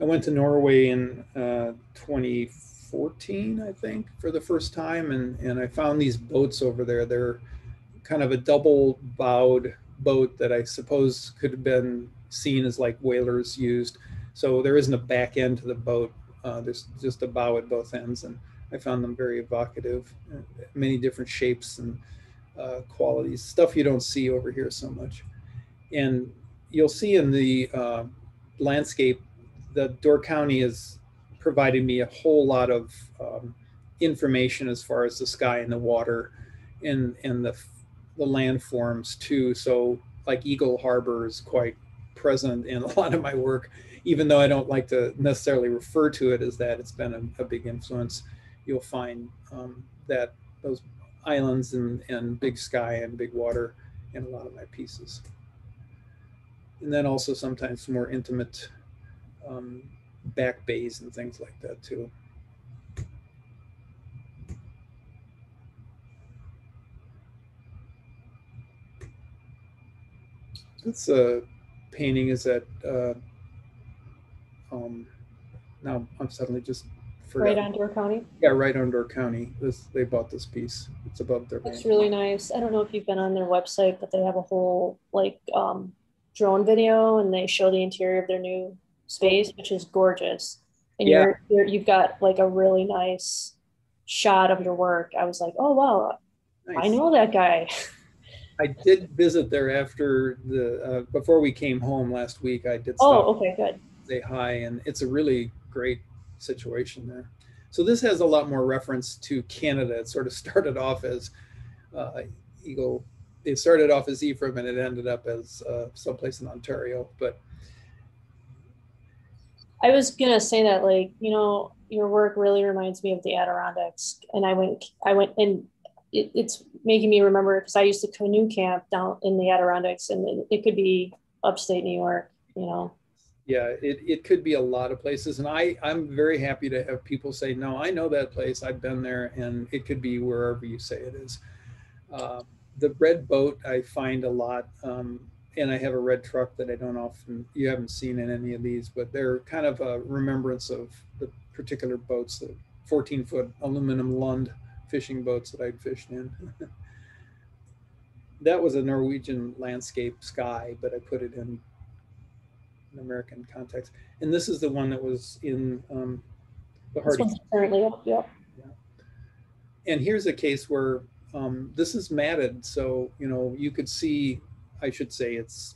I went to Norway in uh, 2014, I think, for the first time, and and I found these boats over there. They're kind of a double bowed boat that I suppose could have been seen as like whalers used. So there isn't a back end to the boat. Uh, there's just a bow at both ends, and I found them very evocative, uh, many different shapes and uh, qualities, stuff you don't see over here so much. And you'll see in the uh, landscape the Door County has provided me a whole lot of um, information as far as the sky and the water and and the the landforms too. So like Eagle Harbor is quite present in a lot of my work, even though I don't like to necessarily refer to it as that. It's been a, a big influence. You'll find um, that those islands and, and big sky and big water in a lot of my pieces. And then also sometimes more intimate um, back bays and things like that too. This uh, painting is at, uh, um, now I'm suddenly just Right on Door County. Yeah, right on Door County. This, they bought this piece. It's above their. It's bank. really nice. I don't know if you've been on their website, but they have a whole like um, drone video and they show the interior of their new space, which is gorgeous. And Yeah. you're, you're you've got like a really nice shot of your work. I was like, oh wow, I know that guy. I did visit there after the, uh, before we came home last week. I did Oh, okay, good. say hi, and it's a really great situation there. So this has a lot more reference to Canada. It sort of started off as uh, Eagle. It started off as Ephraim, and it ended up as uh, someplace in Ontario. But I was gonna say that, like, you know, your work really reminds me of the Adirondacks, and I went, I went, and it, it's making me remember because I used to canoe camp down in the Adirondacks, and it, it could be upstate New York, you know. yeah, it, it could be a lot of places. And I, I'm very happy to have people say, no, I know that place. I've been there. And it could be wherever you say it is. Uh, the red boat I find a lot. Um, and I have a red truck that I don't often, you haven't seen in any of these, but they're kind of a remembrance of the particular boats, the 14 foot aluminum Lund fishing boats that I'd fished in. that was a Norwegian landscape sky, but I put it in an American context. And this is the one that was in um, the This Hardy. one's currently up, yep. And here's a case where um, this is matted, so you know you could see. I should say it's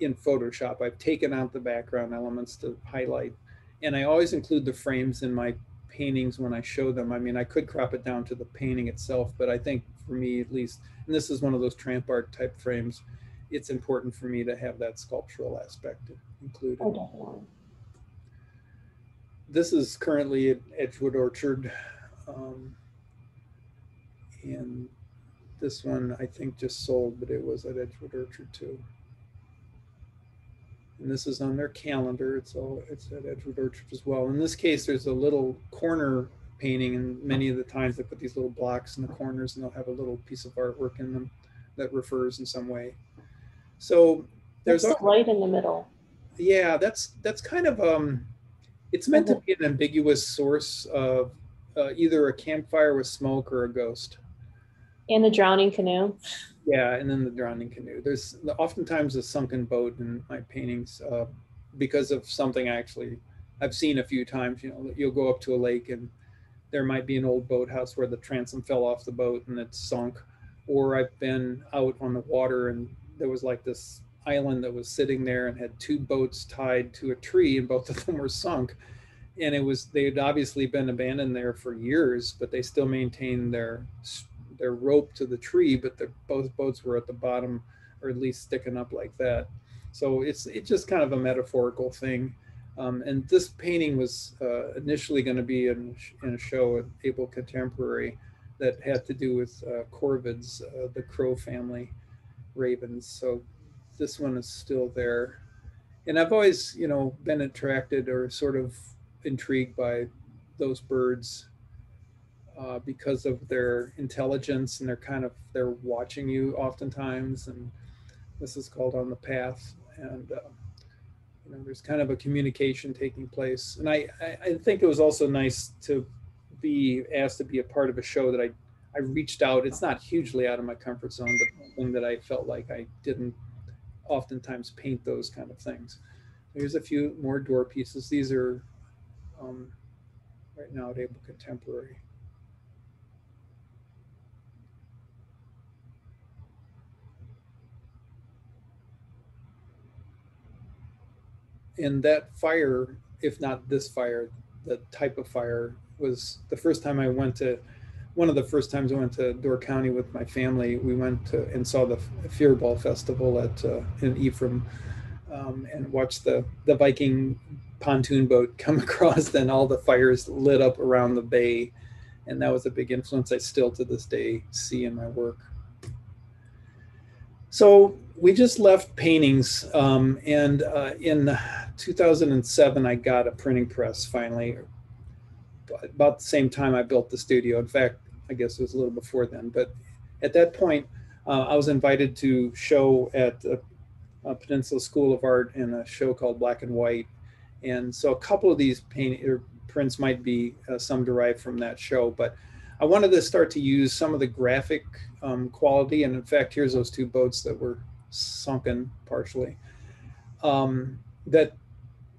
in Photoshop. I've taken out the background elements to highlight, and I always include the frames in my paintings when I show them. I mean, I could crop it down to the painting itself, but I think for me at least, and this is one of those tramp art type frames, it's important for me to have that sculptural aspect included. Oh, definitely. this is currently at Edgewood Orchard. Um, and this one I think just sold, but it was at Edgewood Orchard too. And this is on their calendar. It's all it's at Edgewood Orchard as well. In this case, there's a little corner painting, and many of the times they put these little blocks in the corners, and they'll have a little piece of artwork in them that refers in some way. So There's the light in the middle. yeah that's that's kind of um it's meant to be an ambiguous source of uh, either a campfire with smoke or a ghost And the drowning canoe. yeah and then the drowning canoe there's oftentimes a sunken boat in my paintings uh, because of something actually i've seen a few times you know you'll go up to a lake and there might be an old boathouse where the transom fell off the boat and it's sunk or i've been out on the water and there was like this island that was sitting there and had two boats tied to a tree, and both of them were sunk. And it was they had obviously been abandoned there for years, but they still maintained their their rope to the tree, but the, both boats were at the bottom, or at least sticking up like that. So it's it's just kind of a metaphorical thing. Um, and this painting was uh, initially going to be in, in a show at Abel Contemporary that had to do with uh, corvids, uh, the crow family ravens. So this one is still there. And I've always, you know, been attracted or sort of intrigued by those birds uh, because of their intelligence and they're kind of they're watching you oftentimes. And this is called on the path. And uh, you know, there's kind of a communication taking place. And I, I, think it was also nice to be asked to be a part of a show that I I reached out. It's not hugely out of my comfort zone, but something that I felt like I didn't oftentimes paint those kind of things. Here's a few more door pieces. These are um, right now at Abel Contemporary. And that fire, if not this fire, the type of fire was the first time I went to one of the first times I went to Door County with my family, we went to, and saw the Fyr Bal Festival at uh, in Ephraim, um, and watched the the Viking pontoon boat come across. Then all the fires lit up around the bay, and that was a big influence I still to this day see in my work. So we just left paintings, um, and uh, in 2007 I got a printing press finally, about the same time I built the studio. In fact, I guess it was a little before then. But at that point, uh, I was invited to show at a, a Peninsula School of Art in a show called Black and White. And so a couple of these paint or prints might be uh, some derived from that show, but I wanted to start to use some of the graphic um, quality. And in fact, here's those two boats that were sunken partially. Um, that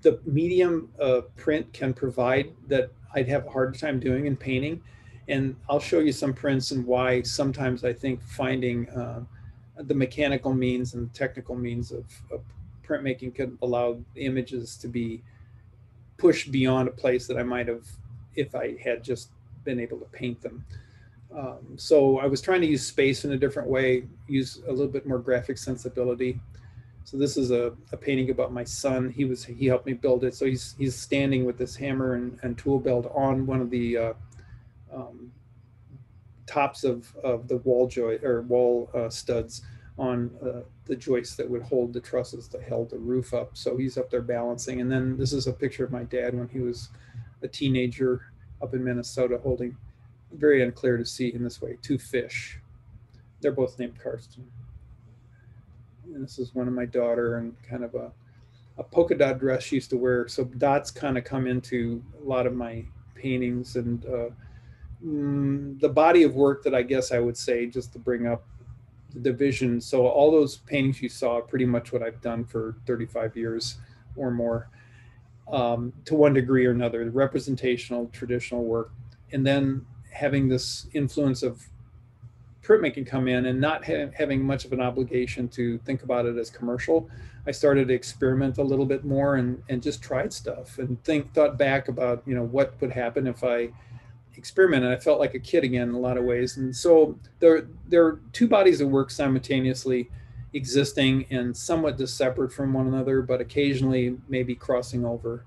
the medium uh, print can provide that I'd have a hard time doing in painting. And I'll show you some prints and why sometimes I think finding uh, the mechanical means and technical means of, of printmaking can allow images to be pushed beyond a place that I might have if I had just been able to paint them. Um, so I was trying to use space in a different way, use a little bit more graphic sensibility. So this is a, a, painting about my son. He was he helped me build it. So he's he's standing with this hammer and, and tool belt on one of the uh, um, tops of, of the wall joist or wall uh, studs on uh, the joists that would hold the trusses that held the roof up. So he's up there balancing. And then this is a picture of my dad when he was a teenager up in Minnesota holding, very unclear to see in this way, two fish. They're both named Karsten and this is one of my daughter and kind of a, a polka dot dress she used to wear. So dots kind of come into a lot of my paintings and uh, mm, the body of work that I guess I would say just to bring up the division. So all those paintings you saw are pretty much what I've done for 35 years or more um, to one degree or another, the representational, traditional work. And then having this influence of printmaking come in and not ha- having much of an obligation to think about it as commercial, I started to experiment a little bit more and, and just tried stuff and think thought back about you know what would happen if I experimented. I felt like a kid again in a lot of ways. And so there there are two bodies of work simultaneously existing and somewhat separate from one another, but occasionally maybe crossing over.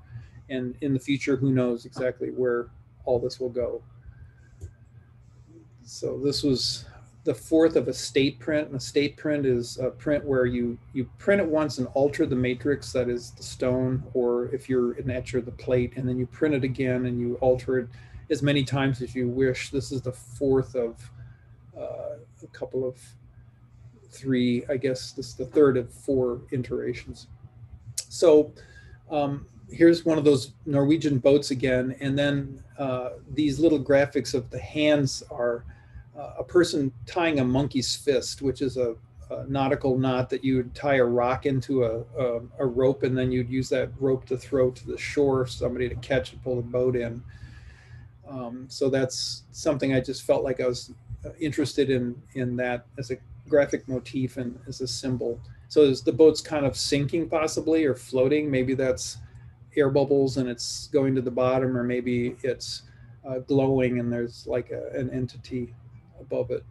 And in the future, who knows exactly where all this will go. So this was the fourth of a state print. And a state print is a print where you you print it once and alter the matrix that is the stone, or if you're an etcher, the plate, and then you print it again and you alter it as many times as you wish. This is the fourth of uh, a couple of three, I guess this is the third of four iterations. So um, here's one of those Norwegian boats again, and then uh, these little graphics of the hands are a person tying a monkey's fist, which is a, a, nautical knot that you would tie a rock into a, a, a, rope, and then you'd use that rope to throw to the shore, somebody to catch and pull the boat in. Um, so that's something I just felt like I was uh, interested in in that as a graphic motif and as a symbol. So is the boat's kind of sinking possibly or floating. Maybe that's air bubbles and it's going to the bottom, or maybe it's uh, glowing and there's like a, an entity above it.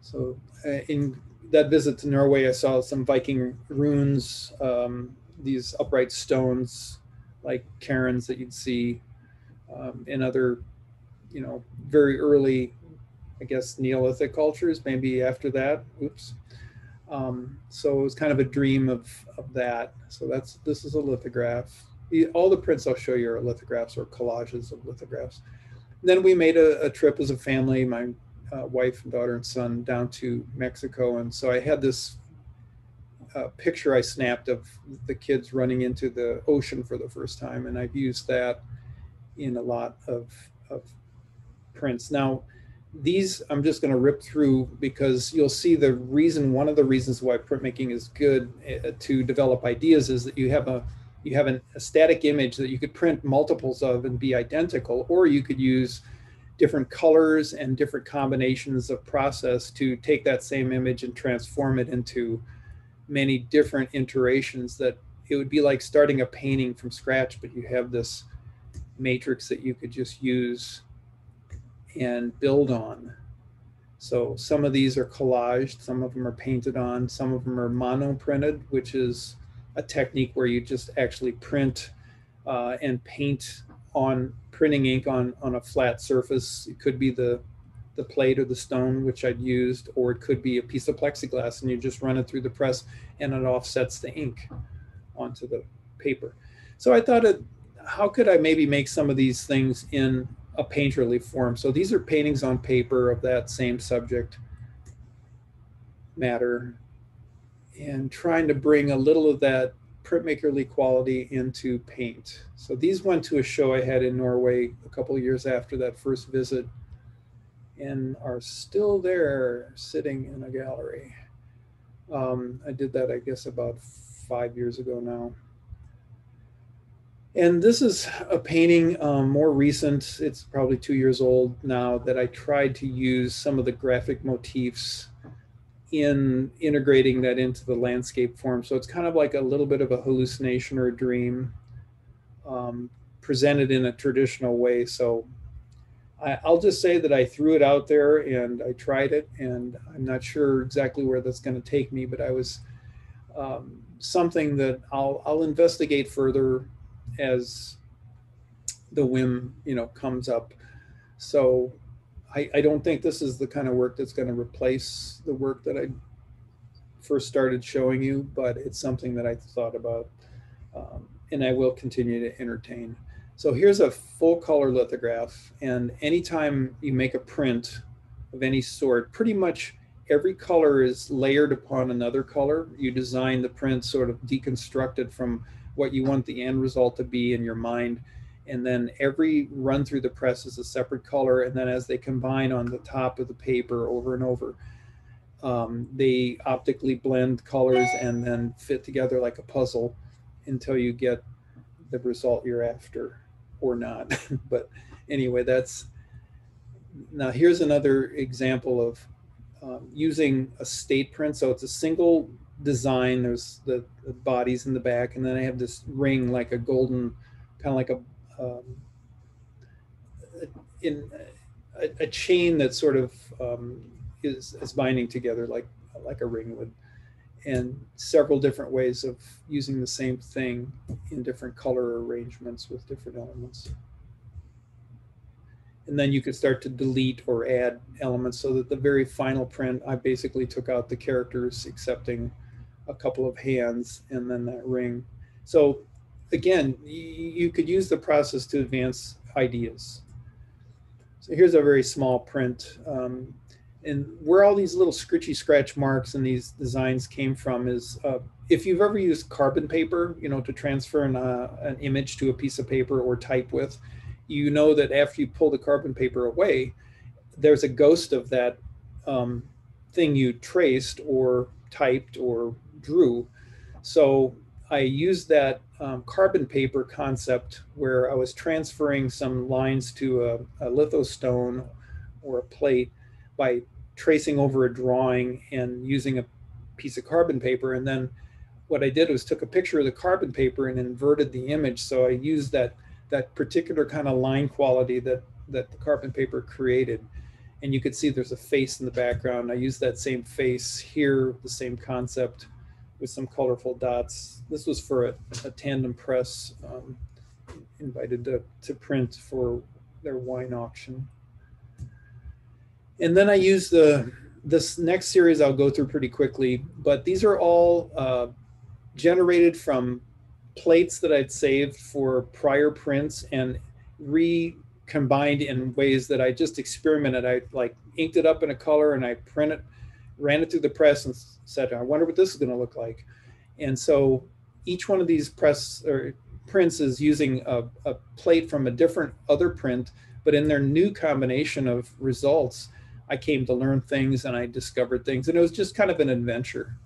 So uh, in that visit to Norway, I saw some Viking runes, um, these upright stones like cairns that you'd see um, in other, you know, very early, I guess, Neolithic cultures, maybe after that. Oops. Um, so it was kind of a dream of, of that. So that's this is a lithograph. All the prints I'll show you are lithographs or collages of lithographs. And then we made a, a, trip as a family, my uh, wife and daughter and son, down to Mexico. And so I had this uh, picture I snapped of the kids running into the ocean for the first time, and I've used that in a lot of, of prints. Now, these I'm just going to rip through because you'll see the reason. One of the reasons why printmaking is good uh, to develop ideas is that you have a you have an, a static image that you could print multiples of and be identical, or you could use different colors and different combinations of process to take that same image and transform it into many different iterations that it would be like starting a painting from scratch, but you have this matrix that you could just use and build on. So some of these are collaged, some of them are painted on, some of them are mono printed, which is a technique where you just actually print uh, and paint on printing ink on, on a flat surface. It could be the, the plate or the stone, which I'd used, or it could be a piece of plexiglass and you just run it through the press and it offsets the ink onto the paper. So I thought, how could I maybe make some of these things in a painterly form. So these are paintings on paper of that same subject matter and trying to bring a little of that printmakerly quality into paint. So these went to a show I had in Norway a couple years after that first visit and are still there sitting in a gallery. Um, I did that, I guess, about five years ago now. And this is a painting um, more recent. It's probably two years old now that I tried to use some of the graphic motifs in integrating that into the landscape form. So it's kind of like a little bit of a hallucination or a dream um, presented in a traditional way. So I, will just say that I threw it out there and I tried it, and I'm not sure exactly where that's going to take me, but I was um, something that I'll, I'll investigate further as the whim, you know, comes up. So I, I don't think this is the kind of work that's going to replace the work that I first started showing you, but it's something that I thought about um, and I will continue to entertain. So here's a full color lithograph. And anytime you make a print of any sort, pretty much every color is layered upon another color. You design the print sort of deconstructed from what you want the end result to be in your mind. And then every run through the press is a separate color. And then as they combine on the top of the paper over and over, um, they optically blend colors and then fit together like a puzzle until you get the result you're after or not. but anyway, that's now here's another example of um, using a state print. So it's a single design. There's the, the, bodies in the back, and then I have this ring like a golden, kind of like a um, in a, a, chain that sort of um, is is binding together like like a ring would, and several different ways of using the same thing in different color arrangements with different elements. And then you could start to delete or add elements so that the very final print, I basically took out the characters, accepting a couple of hands and then that ring. So again, you could use the process to advance ideas. So here's a very small print. Um, and where all these little scritchy scratch marks and these designs came from is uh, if you've ever used carbon paper, you know, to transfer an, uh, an image to a piece of paper or type with, you know that after you pull the carbon paper away, there's a ghost of that um, thing you traced or typed or drew. So I used that um, carbon paper concept where I was transferring some lines to a, a lithostone or a plate by tracing over a drawing and using a piece of carbon paper. And then what I did was took a picture of the carbon paper and inverted the image. So I used that that particular kind of line quality that that the carbon paper created. And you could see there's a face in the background. I used that same face here, the same concept with some colorful dots. This was for a, a tandem press um, invited to, to print for their wine auction. And then I used the this next series I'll go through pretty quickly, but these are all uh, generated from plates that I'd saved for prior prints and recombined in ways that I just experimented. I like inked it up in a color and I printed, ran it through the press and said, I wonder what this is going to look like. And so each one of these press or prints is using a, a plate from a different other print, but in their new combination of results, I came to learn things and I discovered things, and it was just kind of an adventure.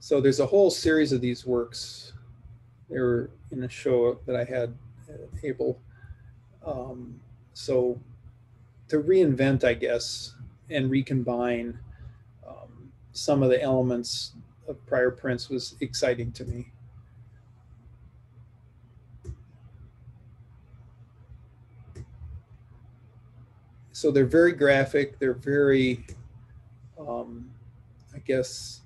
So there's a whole series of these works. They were in a show that I had at Abel. Um, so to reinvent, I guess, and recombine um, some of the elements of prior prints was exciting to me. so they're very graphic. They're very, um, I guess,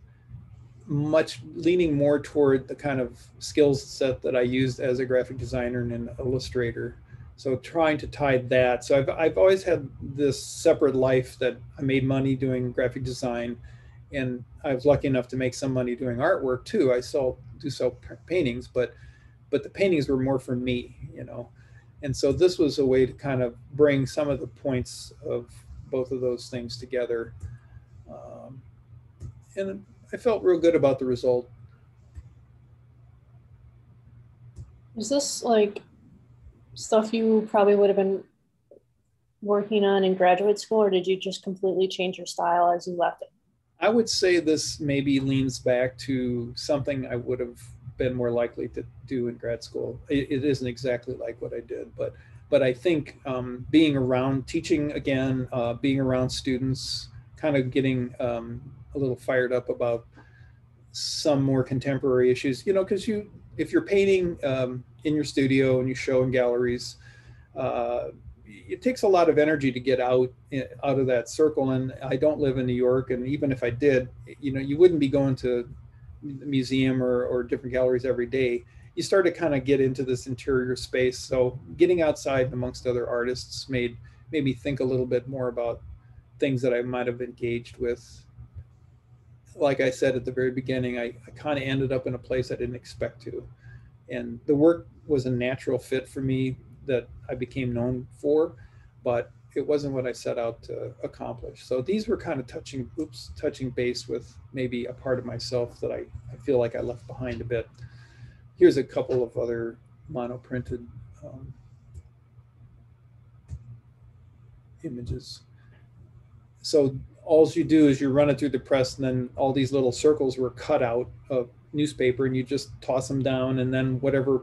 much leaning more toward the kind of skills set that I used as a graphic designer and an illustrator. So trying to tie that. So I've, I've always had this separate life that I made money doing graphic design and I was lucky enough to make some money doing artwork too. I sell do sell paintings, but but the paintings were more for me, you know. And so this was a way to kind of bring some of the points of both of those things together. Um, and I felt real good about the result. Is this like stuff you probably would have been working on in graduate school, or did you just completely change your style as you left it? I would say this maybe leans back to something I would have been more likely to do in grad school. it, it isn't exactly like what I did, but but I think um, being around teaching again, uh, being around students, kind of getting um, a little fired up about some more contemporary issues. You know, because you if you're painting um, in your studio and you show in galleries. Uh, it takes a lot of energy to get out eh, out of that circle and i don't live in new york and even if i did you know you wouldn't be going to the museum or, or different galleries every day, you start to kind of get into this interior space. So getting outside amongst other artists made made me think a little bit more about things that I might have engaged with. Like I said at the very beginning, I, I kind of ended up in a place I didn't expect to. And the work was a natural fit for me that I became known for, but it wasn't what I set out to accomplish. So these were kind of touching, oops, touching base with maybe a part of myself that I, I feel like I left behind a bit. Here's a couple of other monoprinted um, images. So all you do is you run it through the press and then all these little circles were cut out of newspaper and you just toss them down and then whatever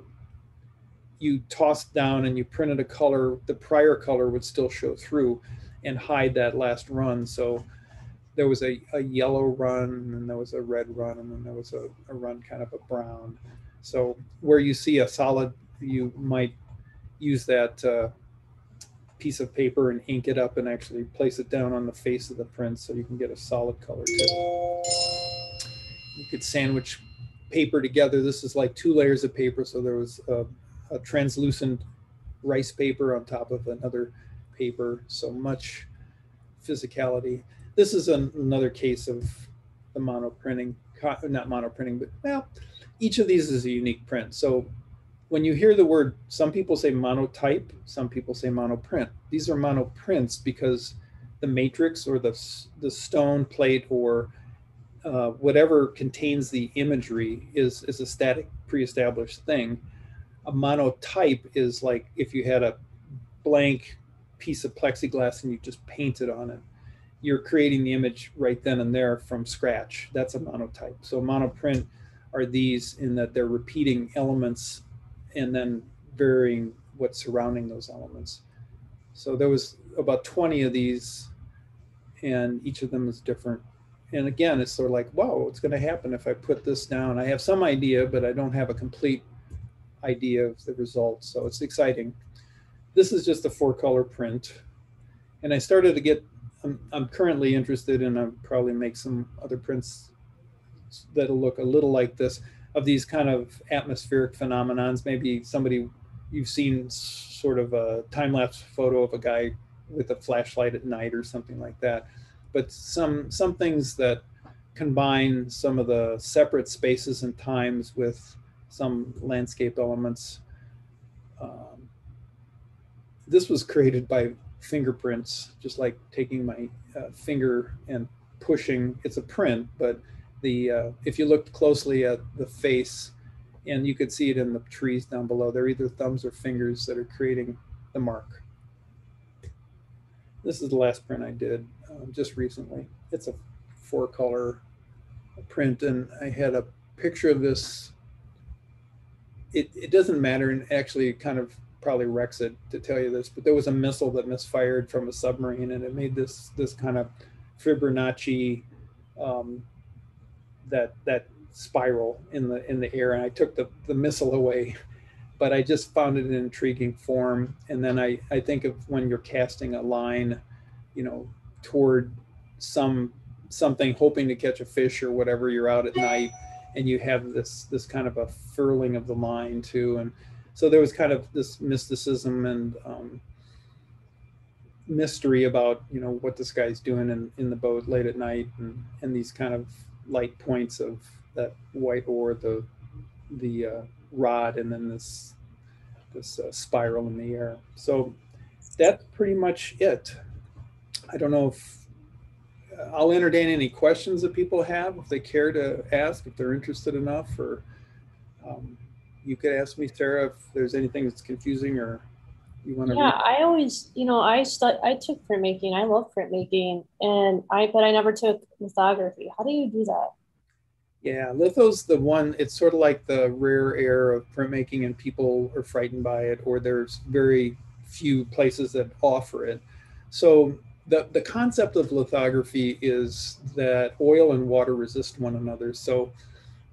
you tossed down and you printed a color, the prior color would still show through and hide that last run. So there was a, a yellow run and there was a red run and then there was a, a run kind of a brown. So where you see a solid, you might use that uh, piece of paper and ink it up and actually place it down on the face of the print so you can get a solid color too. You could sandwich paper together. This is like two layers of paper. So there was a, a translucent rice paper on top of another paper. So much physicality. This is an, another case of the mono printing, not mono printing, but well, each of these is a unique print. So when you hear the word, some people say monotype, some people say monoprint. These are monoprints because the matrix or the, the stone plate or uh, whatever contains the imagery is, is a static pre-established thing. A monotype is like if you had a blank piece of plexiglass and you just painted on it. You're creating the image right then and there from scratch. That's a monotype. So monoprint are these in that they're repeating elements and then varying what's surrounding those elements. So there was about 20 of these and each of them is different. And again, it's sort of like, wow, what's going to happen if I put this down? I have some idea, but I don't have a complete idea of the results. So it's exciting. This is just a four color print. And I started to get, I'm, I'm currently interested in, I'll probably make some other prints that'll look a little like this of these kind of atmospheric phenomenons. Maybe somebody, you've seen sort of a time lapse photo of a guy with a flashlight at night or something like that. But some some things that combine some of the separate spaces and times with some landscape elements. Um, this was created by fingerprints, just like taking my uh, finger and pushing. It's a print, but the uh, if you looked closely at the face, and you could see it in the trees down below, they're either thumbs or fingers that are creating the mark. This is the last print I did um, just recently. It's a four color print and I had a picture of this. It, it doesn't matter and actually kind of probably wrecks it to tell you this, but there was a missile that misfired from a submarine and it made this this kind of Fibonacci um, that that spiral in the in the air and I took the, the missile away but I just found it an intriguing form. And then I, I think of when you're casting a line, you know, toward some something, hoping to catch a fish or whatever. You're out at night, and you have this this kind of a furling of the line too. And so there was kind of this mysticism and um, mystery about you know what this guy's doing in, in the boat late at night, and and these kind of light points of that white oar, the the uh, rod and then this this uh, spiral in the air. So that's pretty much it. I don't know if I'll entertain any questions that people have if they care to ask, if they're interested enough, or um, you could ask me, Sarah, if there's anything that's confusing or you want to. Yeah, read. I always, you know, I stud- I took printmaking. I love printmaking, and I but I never took lithography. How do you do that? Yeah, litho's the one. It's sort of like the rare air of printmaking, and people are frightened by it, or there's very few places that offer it. So the the concept of lithography is that oil and water resist one another. So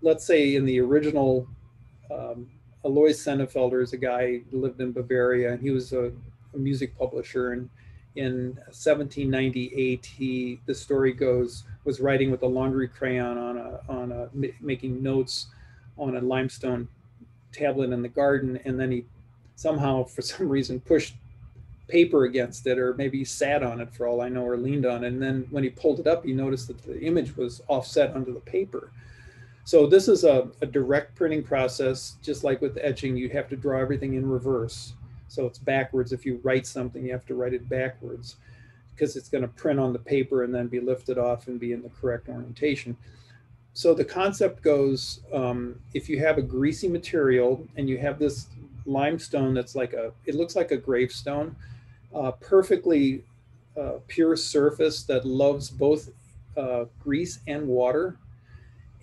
let's say in the original, um, Alois Senefelder is a guy who lived in Bavaria, and he was a, a music publisher, and in 1798, he, the story goes, was writing with a laundry crayon on a, on a, making notes on a limestone tablet in the garden. And then he somehow, for some reason, pushed paper against it, or maybe sat on it for all I know, or leaned on it. And then when he pulled it up, he noticed that the image was offset under the paper. So this is a, a direct printing process, just like with etching, you have to draw everything in reverse. So it's backwards. If you write something, you have to write it backwards because it's going to print on the paper and then be lifted off and be in the correct orientation. So the concept goes, um, if you have a greasy material and you have this limestone that's like a, it looks like a gravestone, uh, perfectly uh, pure surface that loves both uh, grease and water.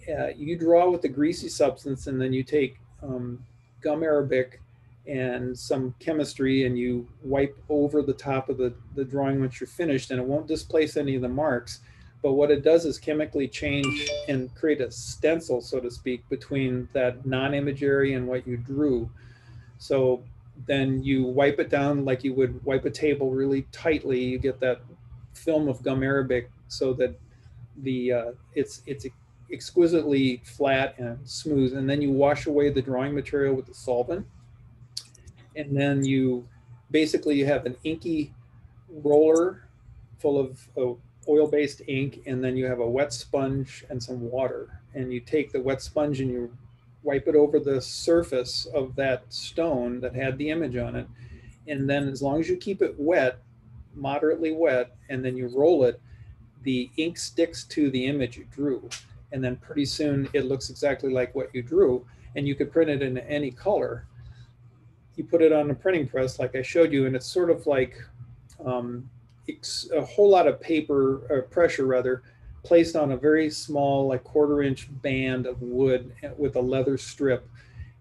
Uh, you draw with the greasy substance and then you take um, gum arabic and some chemistry and you wipe over the top of the, the drawing once you're finished and it won't displace any of the marks. But what it does is chemically change and create a stencil, so to speak, between that non-image area and what you drew. So then you wipe it down like you would wipe a table really tightly. You get that film of gum arabic so that the uh, it's it's exquisitely flat and smooth. And then you wash away the drawing material with the solvent and then you basically you have an inky roller full of uh, oil-based ink and then you have a wet sponge and some water and you take the wet sponge and you wipe it over the surface of that stone that had the image on it. And then as long as you keep it wet moderately wet and then you roll it the ink sticks to the image you drew. And then pretty soon it looks exactly like what you drew and you could print it in any color. You put it on a printing press like I showed you, and it's sort of like um, a whole lot of paper, or pressure rather, placed on a very small, like quarter inch band of wood with a leather strip.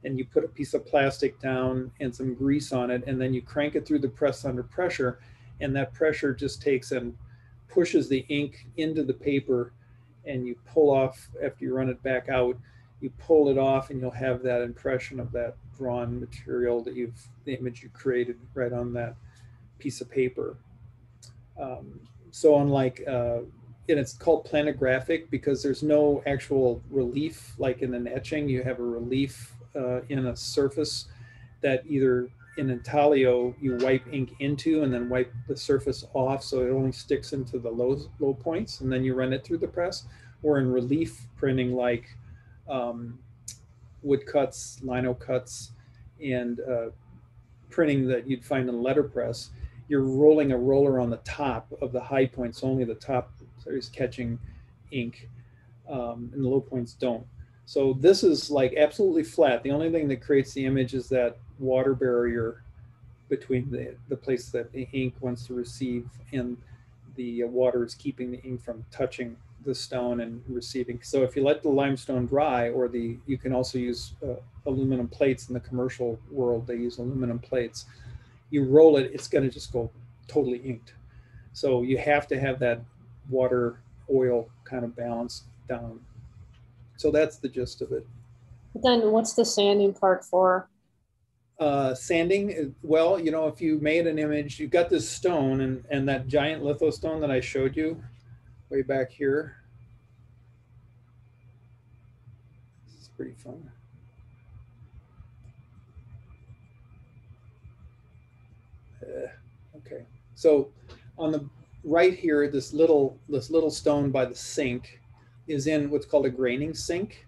And you put a piece of plastic down and some grease on it, and then you crank it through the press under pressure. And that pressure just takes and pushes the ink into the paper and you pull off after you run it back out you pull it off and you'll have that impression of that drawn material that you've the image you created right on that piece of paper um, so unlike uh, and it's called planographic because there's no actual relief like in an etching you have a relief uh, in a surface that either in intaglio you wipe ink into and then wipe the surface off so it only sticks into the low low points and then you run it through the press. Or in relief printing like um, wood cuts lino cuts and uh, printing that you'd find in letterpress you're rolling a roller on the top of the high points only the top is catching ink um, and the low points don't so this is like absolutely flat the only thing that creates the image is that water barrier between the, the place that the ink wants to receive and the water is keeping the ink from touching the stone and receiving. So if you let the limestone dry or the, you can also use uh, aluminum plates in the commercial world, they use aluminum plates. You roll it, it's gonna just go totally inked. So you have to have that water oil kind of balance down. So that's the gist of it. But Then what's the sanding part for? uh, sanding, well, you know, if you made an image, you've got this stone and, and that giant lithostone that I showed you way back here. This is pretty fun. Uh, okay, so on the right here, this little this little stone by the sink is in what's called a graining sink,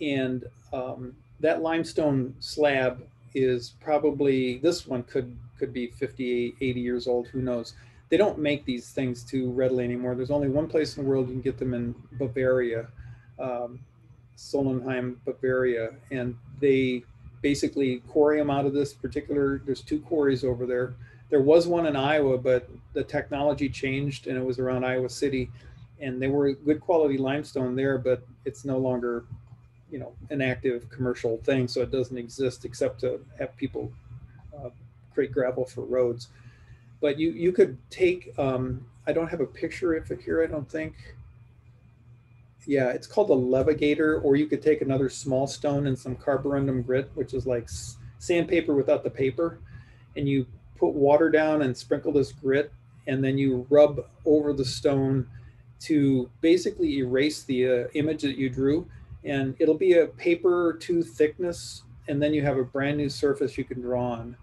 and um, that limestone slab is probably this one could could be 50 80 years old who knows? They don't make these things too readily anymore. There's only one place in the world you can get them in bavaria um, bavaria. And they basically quarry them out of this particular there's two quarries over there there was one in iowa but the technology changed and it was around iowa city and they were good quality limestone there but it's no longer you know an active commercial thing, so it doesn't exist except to have people uh, create gravel for roads. But you you could take um, I don't have a picture of it here. I don't think. Yeah, it's called a levigator, or you could take another small stone and some carborundum grit, which is like sandpaper without the paper, and you put water down and sprinkle this grit, and then you rub over the stone to basically erase the uh, image that you drew. And it'll be a paper two thickness and then you have a brand new surface you can draw on.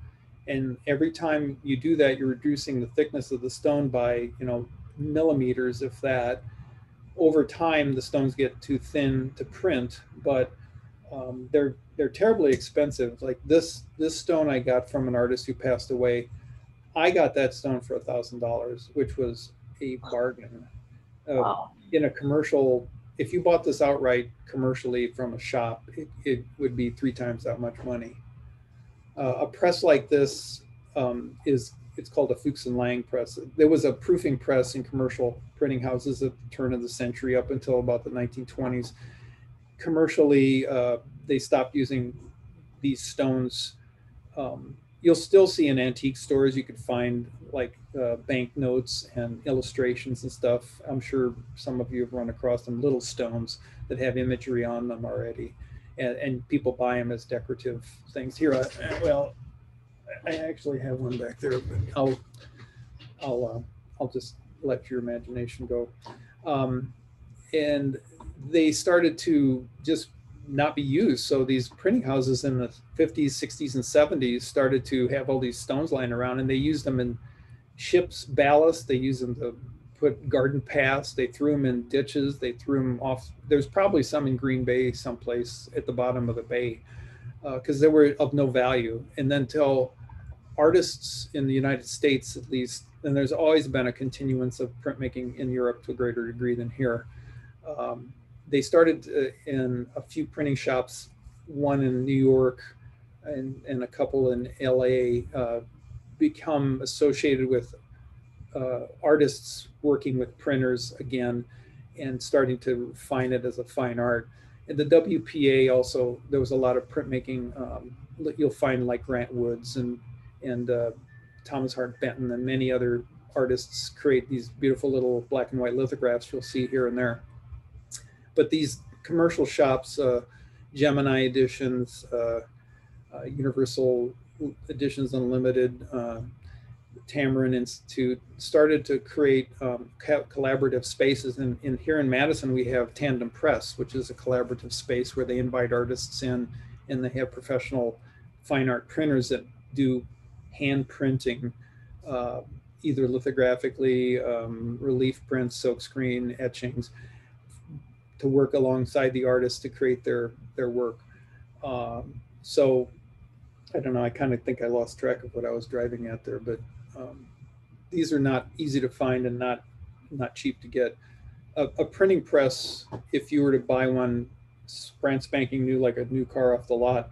And every time you do that you're reducing the thickness of the stone by you know millimeters if that. Over time the stones get too thin to print but um, they're they're terribly expensive like this this stone i got from an artist who passed away i got that stone for a thousand dollars which was a bargain uh, wow. in a commercial if you bought this outright commercially from a shop, it, it would be three times that much money. Uh, a press like this um, is it's called a Fuchs and Lang press. There was a proofing press in commercial printing houses at the turn of the century up until about the 1920s. Commercially, uh, they stopped using these stones um, you'll still see in antique stores you could find like uh, banknotes and illustrations and stuff. I'm sure some of you have run across them, little stones that have imagery on them already, and, and people buy them as decorative things. Here, I, well, I actually have one back there, but I'll I'll uh, I'll just let your imagination go. Um, and they started to just not be used. So these printing houses in the 50s, 60s, and 70s started to have all these stones lying around, and they used them in ships' ballast. They used them to put garden paths. They threw them in ditches. They threw them off. There's probably some in Green Bay, someplace at the bottom of the bay, because uh, they were of no value. And then till artists in the United States, at least, and there's always been a continuance of printmaking in Europe to a greater degree than here. Um, they started uh, in a few printing shops, one in New York and, and a couple in LA, uh, become associated with uh, artists working with printers again and starting to find it as a fine art. And the WPA also, there was a lot of printmaking. Um, you'll find like Grant Woods and, and uh, Thomas Hart Benton and many other artists create these beautiful little black and white lithographs you'll see here and there. But these commercial shops, uh, Gemini editions, uh, uh, Universal Editions Unlimited, uh, Tamarind Institute started to create um, collaborative spaces. And, in here in Madison, we have Tandem Press, which is a collaborative space where they invite artists in and they have professional fine art printers that do hand printing, uh, either lithographically, um, relief prints, silkscreen, etchings, to work alongside the artist to create their their work. Um, so I don't know. I kind of think I lost track of what I was driving at there, but um, these are not easy to find and not not cheap to get. A, a, printing press, if you were to buy one brand spanking new, like a new car off the lot,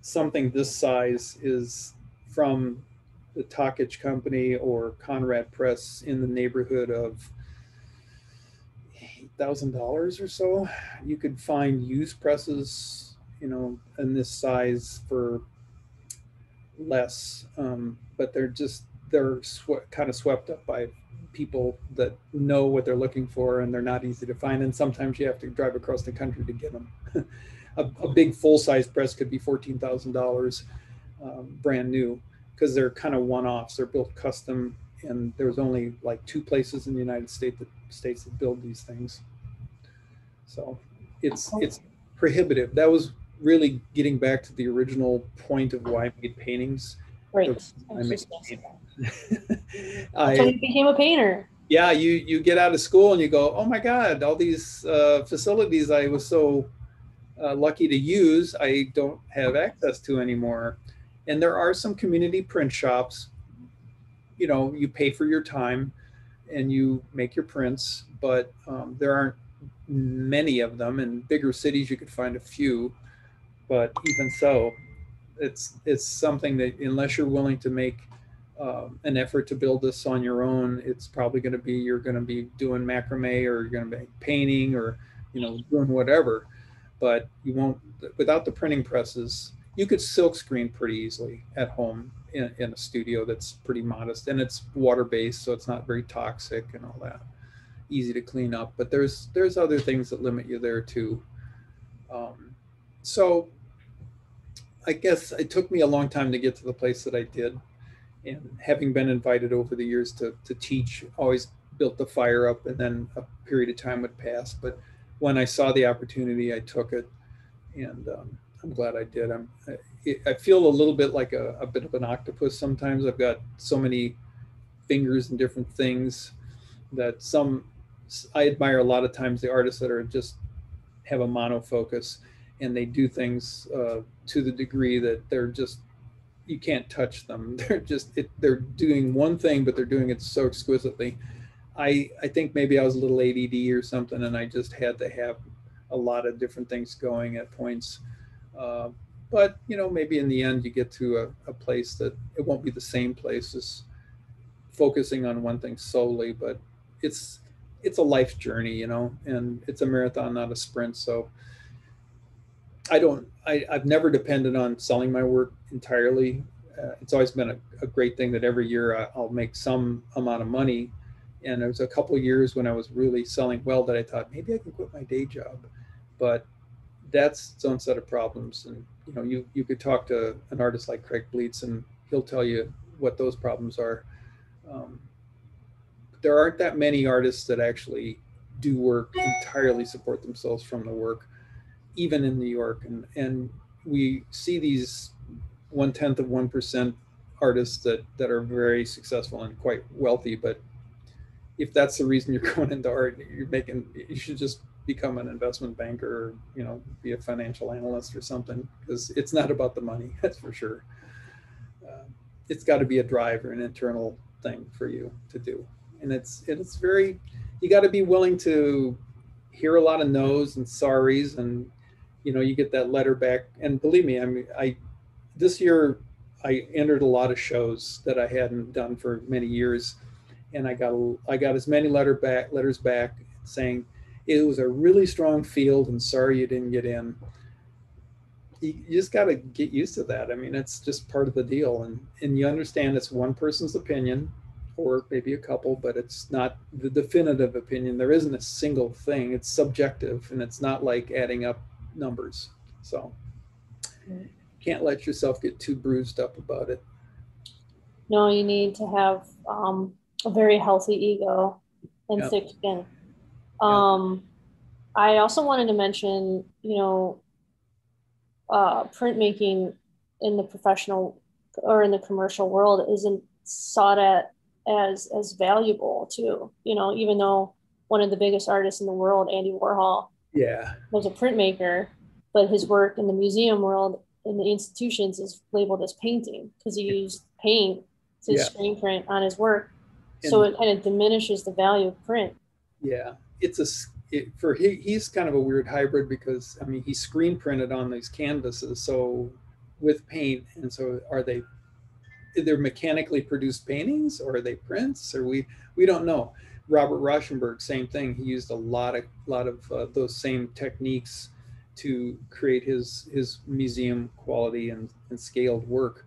something this size is from the Takach Company or Conrad Press in the neighborhood of thousand dollars or so. You could find used presses, you know, in this size for less, um, but they're just they're sw- kind of swept up by people that know what they're looking for and they're not easy to find and sometimes you have to drive across the country to get them a, a, big full-size press could be $14000 um, brand new because they're kind of one-offs they're built custom and there was only like two places in the united states that states that build these things so it's it's prohibitive that was really getting back to the original point of why i made paintings right I made, I, so you became a painter. Yeah, you you get out of school and you go, oh my God, all these uh, facilities I was so uh, lucky to use, I don't have access to anymore. And there are some community print shops. You know, you pay for your time and you make your prints, but um, there aren't many of them. In bigger cities, you could find a few, but even so, it's it's something that unless you're willing to make um, an effort to build this on your own, it's probably going to be you're going to be doing macrame or you're going to be painting or you know doing whatever, but you won't without the printing presses. You could silk screen pretty easily at home in, in a studio that's pretty modest and it's water based, so it's not very toxic and all that. Easy to clean up, but there's there's other things that limit you there too. Um, so I guess it took me a long time to get to the place that I did and having been invited over the years to, to teach, always built the fire up and then a period of time would pass. But when I saw the opportunity, I took it and um, I'm glad I did. I'm, I, feel a little bit like a, a, bit of an octopus sometimes. I've got so many fingers and different things that some, I admire a lot of times the artists that are just have a monofocus and they do things uh, to the degree that they're just you can't touch them. They're just it, they're doing one thing, but they're doing it so exquisitely. I I think maybe I was a little ADD or something, and I just had to have a lot of different things going at points. Uh, but you know, maybe in the end, you get to a, a place that it won't be the same place as focusing on one thing solely. But it's it's a life journey, you know, and it's a marathon, not a sprint. So I don't, I, I've never depended on selling my work entirely. Uh, it's always been a, a, great thing that every year I, will make some amount of money. And there was a couple years when I was really selling well that I thought maybe I can quit my day job, but that's its own set of problems. And you know, you you could talk to an artist like Craig Blietz, and he'll tell you what those problems are. Um, there aren't that many artists that actually do work entirely support themselves from the work even in New York. And, and we see these one tenth of 1% artists that, that are very successful and quite wealthy. But if that's the reason you're going into art, you're making, you should just become an investment banker or, you know, be a financial analyst or something, because it's not about the money, that's for sure. Uh, it's got to be a drive or an internal thing for you to do. And it's, it's very, you got to be willing to hear a lot of no's and sorries and you know, you get that letter back. And believe me, I mean, I this year I entered a lot of shows that I hadn't done for many years, and I got I got as many letter back letters back saying it was a really strong field and sorry you didn't get in. You, you just got to get used to that. I mean, it's just part of the deal, and and you understand it's one person's opinion. or maybe a couple, but it's not the definitive opinion. There isn't a single thing. It's subjective and it's not like adding up numbers. So can't let yourself get too bruised up about it. No, you need to have um, a very healthy ego and Yeah. thick skin. Um, I also wanted to mention, you know, uh, printmaking in the professional or in the commercial world isn't sought at as as valuable too. You know, even though one of the biggest artists in the world, Andy Warhol, Yeah. was a printmaker, but his work in the museum world in the institutions is labeled as painting because he used paint to Yeah. screen print on his work. So it kind of diminishes the value of print. Yeah, it's a it, for he, he's kind of a weird hybrid because I mean he screen printed on these canvases, so with paint, and so are they? They're mechanically produced paintings, or are they prints, or we we don't know. Robert Rauschenberg, same thing. He used a lot of lot of uh, those same techniques to create his his museum quality and, and scaled work.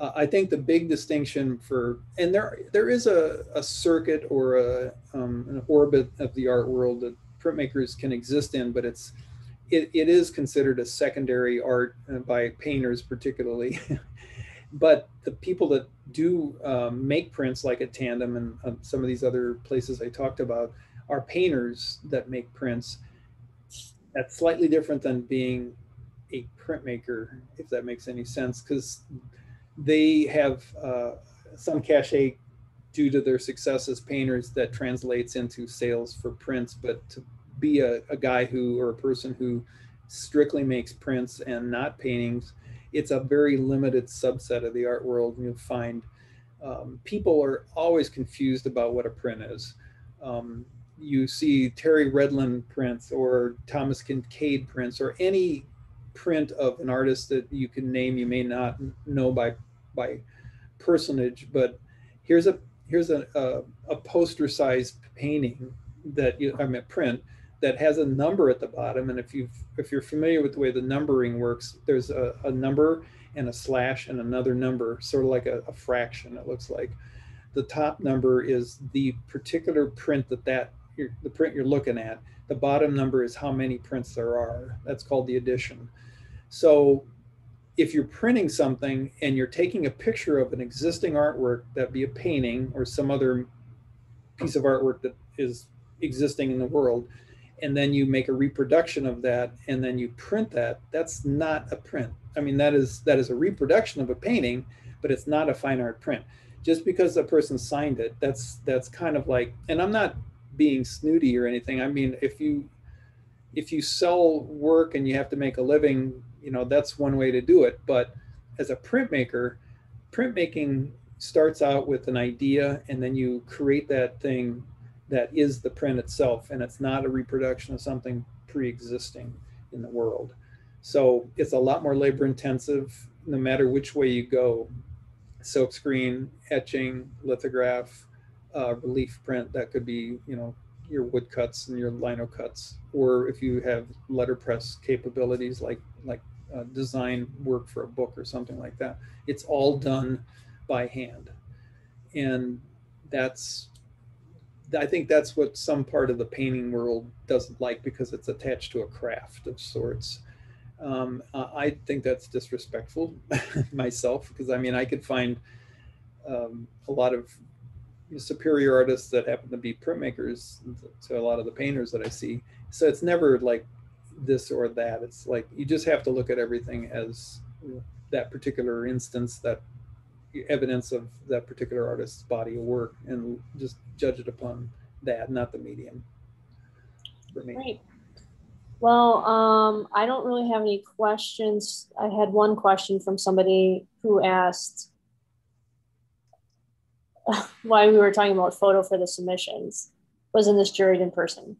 Uh, I think the big distinction for and there there is a, a circuit or a um, an orbit of the art world that printmakers can exist in, but it's it, it is considered a secondary art uh, by painters particularly. but the people that do um, make prints like at Tandem and um, some of these other places I talked about are painters that make prints. That's slightly different than being a printmaker, if that makes any sense, because they have uh, some cachet due to their success as painters that translates into sales for prints. But to be a, a guy who or a person who strictly makes prints and not paintings, it's a very limited subset of the art world. And you'll find um, people are always confused about what a print is. Um, you see Terry Redlin prints or Thomas Kinkade prints or any print of an artist that you can name you may not know by by personage but here's a here's a a, a poster sized painting that you I mean print that has a number at the bottom. And if you if you're familiar with the way the numbering works there's a, a number and a slash and another number sort of like a, a fraction it looks like. The top number is the particular print that that the print you're looking at. The bottom number is how many prints there are. That's called the addition. So if you're printing something and you're taking a picture of an existing artwork that be a painting or some other piece of artwork that is existing in the world and then you make a reproduction of that and then you print that that's not a print. I mean that is that is a reproduction of a painting but it's not a fine art print. Just because a person signed it that's that's kind of like and i'm not being snooty or anything. I mean if you if you sell work and you have to make a living you know that's one way to do it. But as a printmaker printmaking starts out with an idea and then you create that thing that is the print itself and it's not a reproduction of something pre-existing in the world. So it's a lot more labor intensive no matter which way you go. Silkscreen etching lithograph uh, relief print that could be you know your wood cuts and your lino cuts. Or if you have letterpress capabilities like like uh, design work for a book or something like that. It's all done by hand. And that's i think that's what some part of the painting world doesn't like because it's attached to a craft of sorts. Um, i think that's disrespectful myself because i mean i could find um, a lot of superior artists that happen to be printmakers to a lot of the painters that i see. So it's never like this or that. It's like you just have to look at everything as that particular instance, that evidence of that particular artist's body of work, and just judge it upon that, not the medium. For me. Well, um, I don't really have any questions. I had one question from somebody who asked why we were talking about photo for the submissions. Wasn't this juried in person?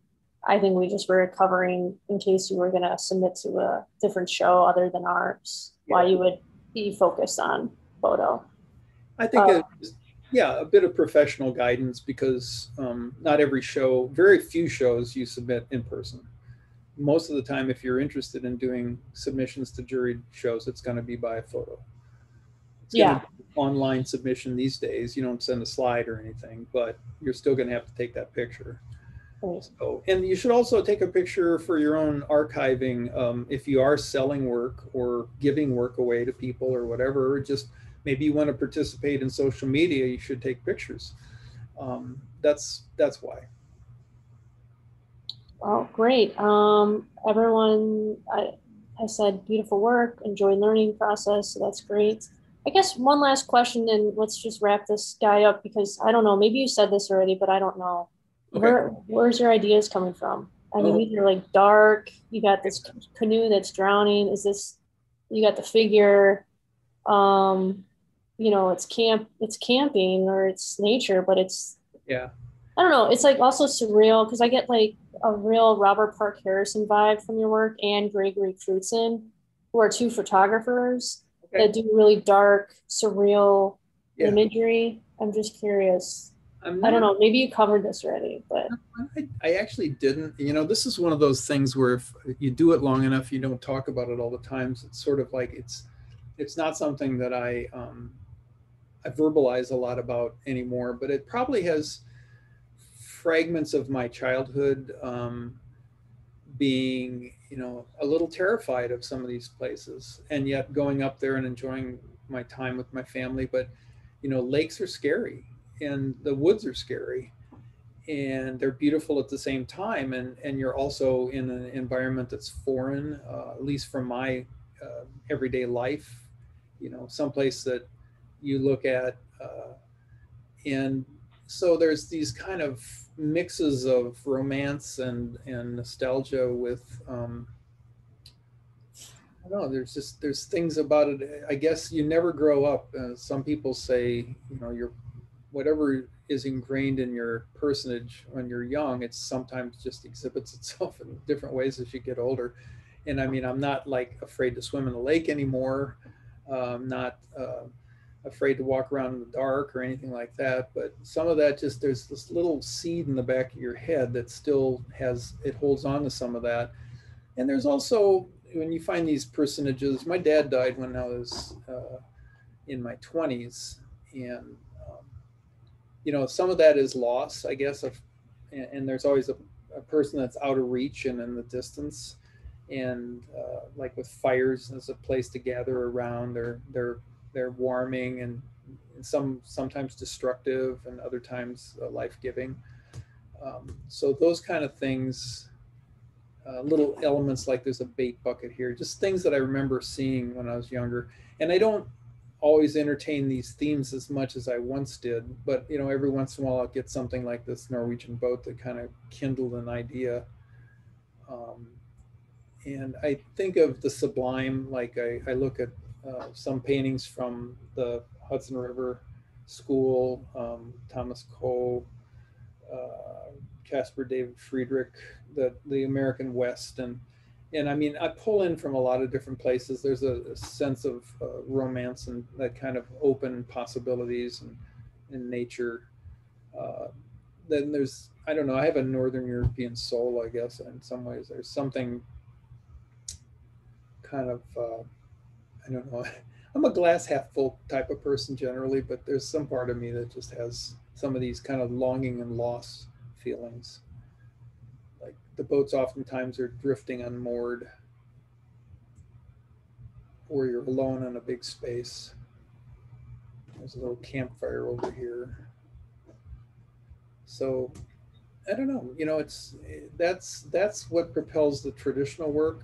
I think we just were covering in case you were going to submit to a different show other than ours, why you would be focused on photo. I think, Uh, it's, yeah, a bit of professional guidance because um, not every show, very few shows you submit in person. Most of the time, if you're interested in doing submissions to jury shows, it's going to be by photo. It's gonna Online submission these days, you don't send a slide or anything, but you're still gonna have to take that picture. So, and you should also take a picture for your own archiving. Um, if you are selling work or giving work away to people or whatever, or just maybe you want to participate in social media, you should take pictures. Um, that's that's why. Oh, great. Um, everyone, I, I said beautiful work, enjoy learning process. So that's great. I guess one last question, and let's just wrap this guy up because I don't know. Maybe you said this already, but I don't know. Okay. Where where's your ideas coming from? I mean, Oh. these are like dark. You got this canoe that's drowning. Is this? You got the figure. Um, you know, it's camp. It's camping or it's nature, but it's Yeah. I don't know. It's like also surreal because I get like a real Robert ParkeHarrison vibe from your work and Gregory Crewdson, who are two photographers Okay. that do really dark, surreal Yeah. imagery. I'm just curious. I'm I don't not- know. Maybe you covered this already, but I, I actually didn't. You know, this is one of those things where if you do it long enough, you don't talk about it all the times. It's sort of like it's it's not something that I um, I verbalize a lot about anymore. But it probably has fragments of my childhood um, being, you know, a little terrified of some of these places, and yet going up there and enjoying my time with my family. But you know, lakes are scary, and the woods are scary and they're beautiful at the same time and and you're also in an environment that's foreign uh, at least from my uh, everyday life you know someplace that you look at uh, and so there's these kind of mixes of romance and and nostalgia with um, I don't know. There's just there's things about it. I guess you never grow up. Uh, some people say, you know, you're whatever is ingrained in your personage when you're young, it sometimes just exhibits itself in different ways as you get older. And I mean, I'm not like afraid to swim in the lake anymore. Um, not uh, afraid to walk around in the dark or anything like that. But some of that just there's this little seed in the back of your head that still has it holds on to some of that. And there's also when you find these personages. My dad died when I was uh, in my 20s, and you know some of that is loss, I guess. Of, and, and there's always a, a person that's out of reach and in the distance. And uh, like with fires, as a place to gather around. They're they're they're warming and some sometimes destructive and other times uh, life-giving. Um, so those kind of things uh, little elements like there's a bait bucket here, just things that I remember seeing when I was younger. And I don't always entertain these themes as much as I once did, but you know, every once in a while I'll get something like this Norwegian boat that kind of kindled an idea. Um, and I think of the sublime, like I, I look at uh, some paintings from the Hudson River School, um, Thomas Cole, uh, Caspar David Friedrich, the the American West, and and I mean I pull in from a lot of different places. There's a, a sense of uh, romance and that kind of open possibilities and in nature. Uh, then there's I don't know. I have a Northern European soul, I guess. In some ways, there's something kind of uh, I don't know. I'm a glass half full type of person generally, but there's some part of me that just has some of these kind of longing and loss feelings. The boats oftentimes are drifting unmoored, or you're alone in a big space. There's a little campfire over here. So I don't know. You know, it's that's that's what propels the traditional work.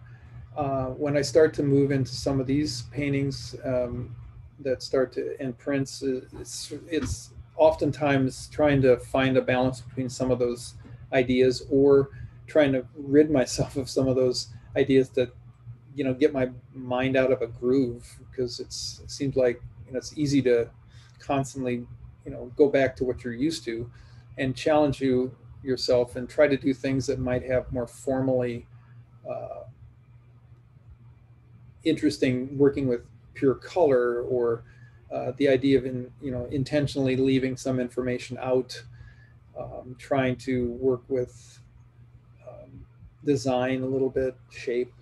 Uh, when I start to move into some of these paintings um, that start to and prints, it's it's oftentimes trying to find a balance between some of those ideas or trying to rid myself of some of those ideas that you know get my mind out of a groove because it's it seems like you know it's easy to constantly you know go back to what you're used to and challenge you yourself and try to do things that might have more formally uh, interesting working with pure color or uh, the idea of in, you know intentionally leaving some information out um, trying to work with design a little bit shape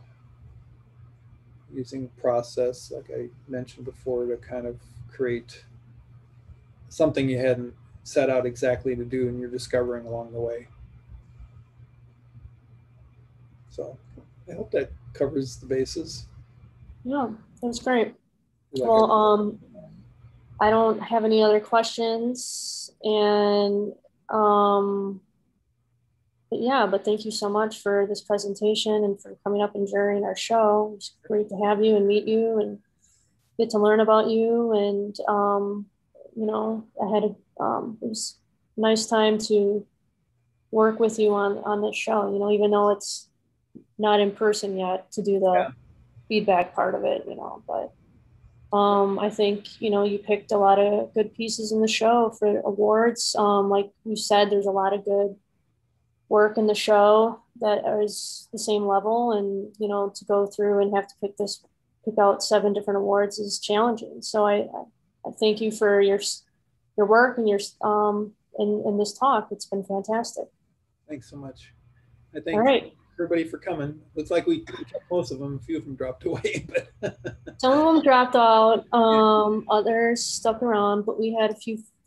using process like i mentioned before to kind of create something you hadn't set out exactly to do and you're discovering along the way. So I hope that covers the bases. Yeah, that's great. You're Well, um, I don't have any other questions and, um, but yeah, but thank you so much for this presentation and for coming up and during our show. It's great to have you and meet you and get to learn about you and, um, you know, I had a, um, it was nice time to work with you on, on this show, you know, even though it's not in person yet to do the Yeah. feedback part of it, you know, but um, I think you know you picked a lot of good pieces in the show for awards. Um, like you said, there's a lot of good work in the show that is the same level, and you know to go through and have to pick this, pick out seven different awards is challenging. So I, I, thank you for your your work and your um in in this talk. It's been fantastic. Thanks so much. I All thank right, everybody for coming. Looks like we we kept most of them. A few of them dropped away, but some of them dropped out. Um, others stuck around, but we had a few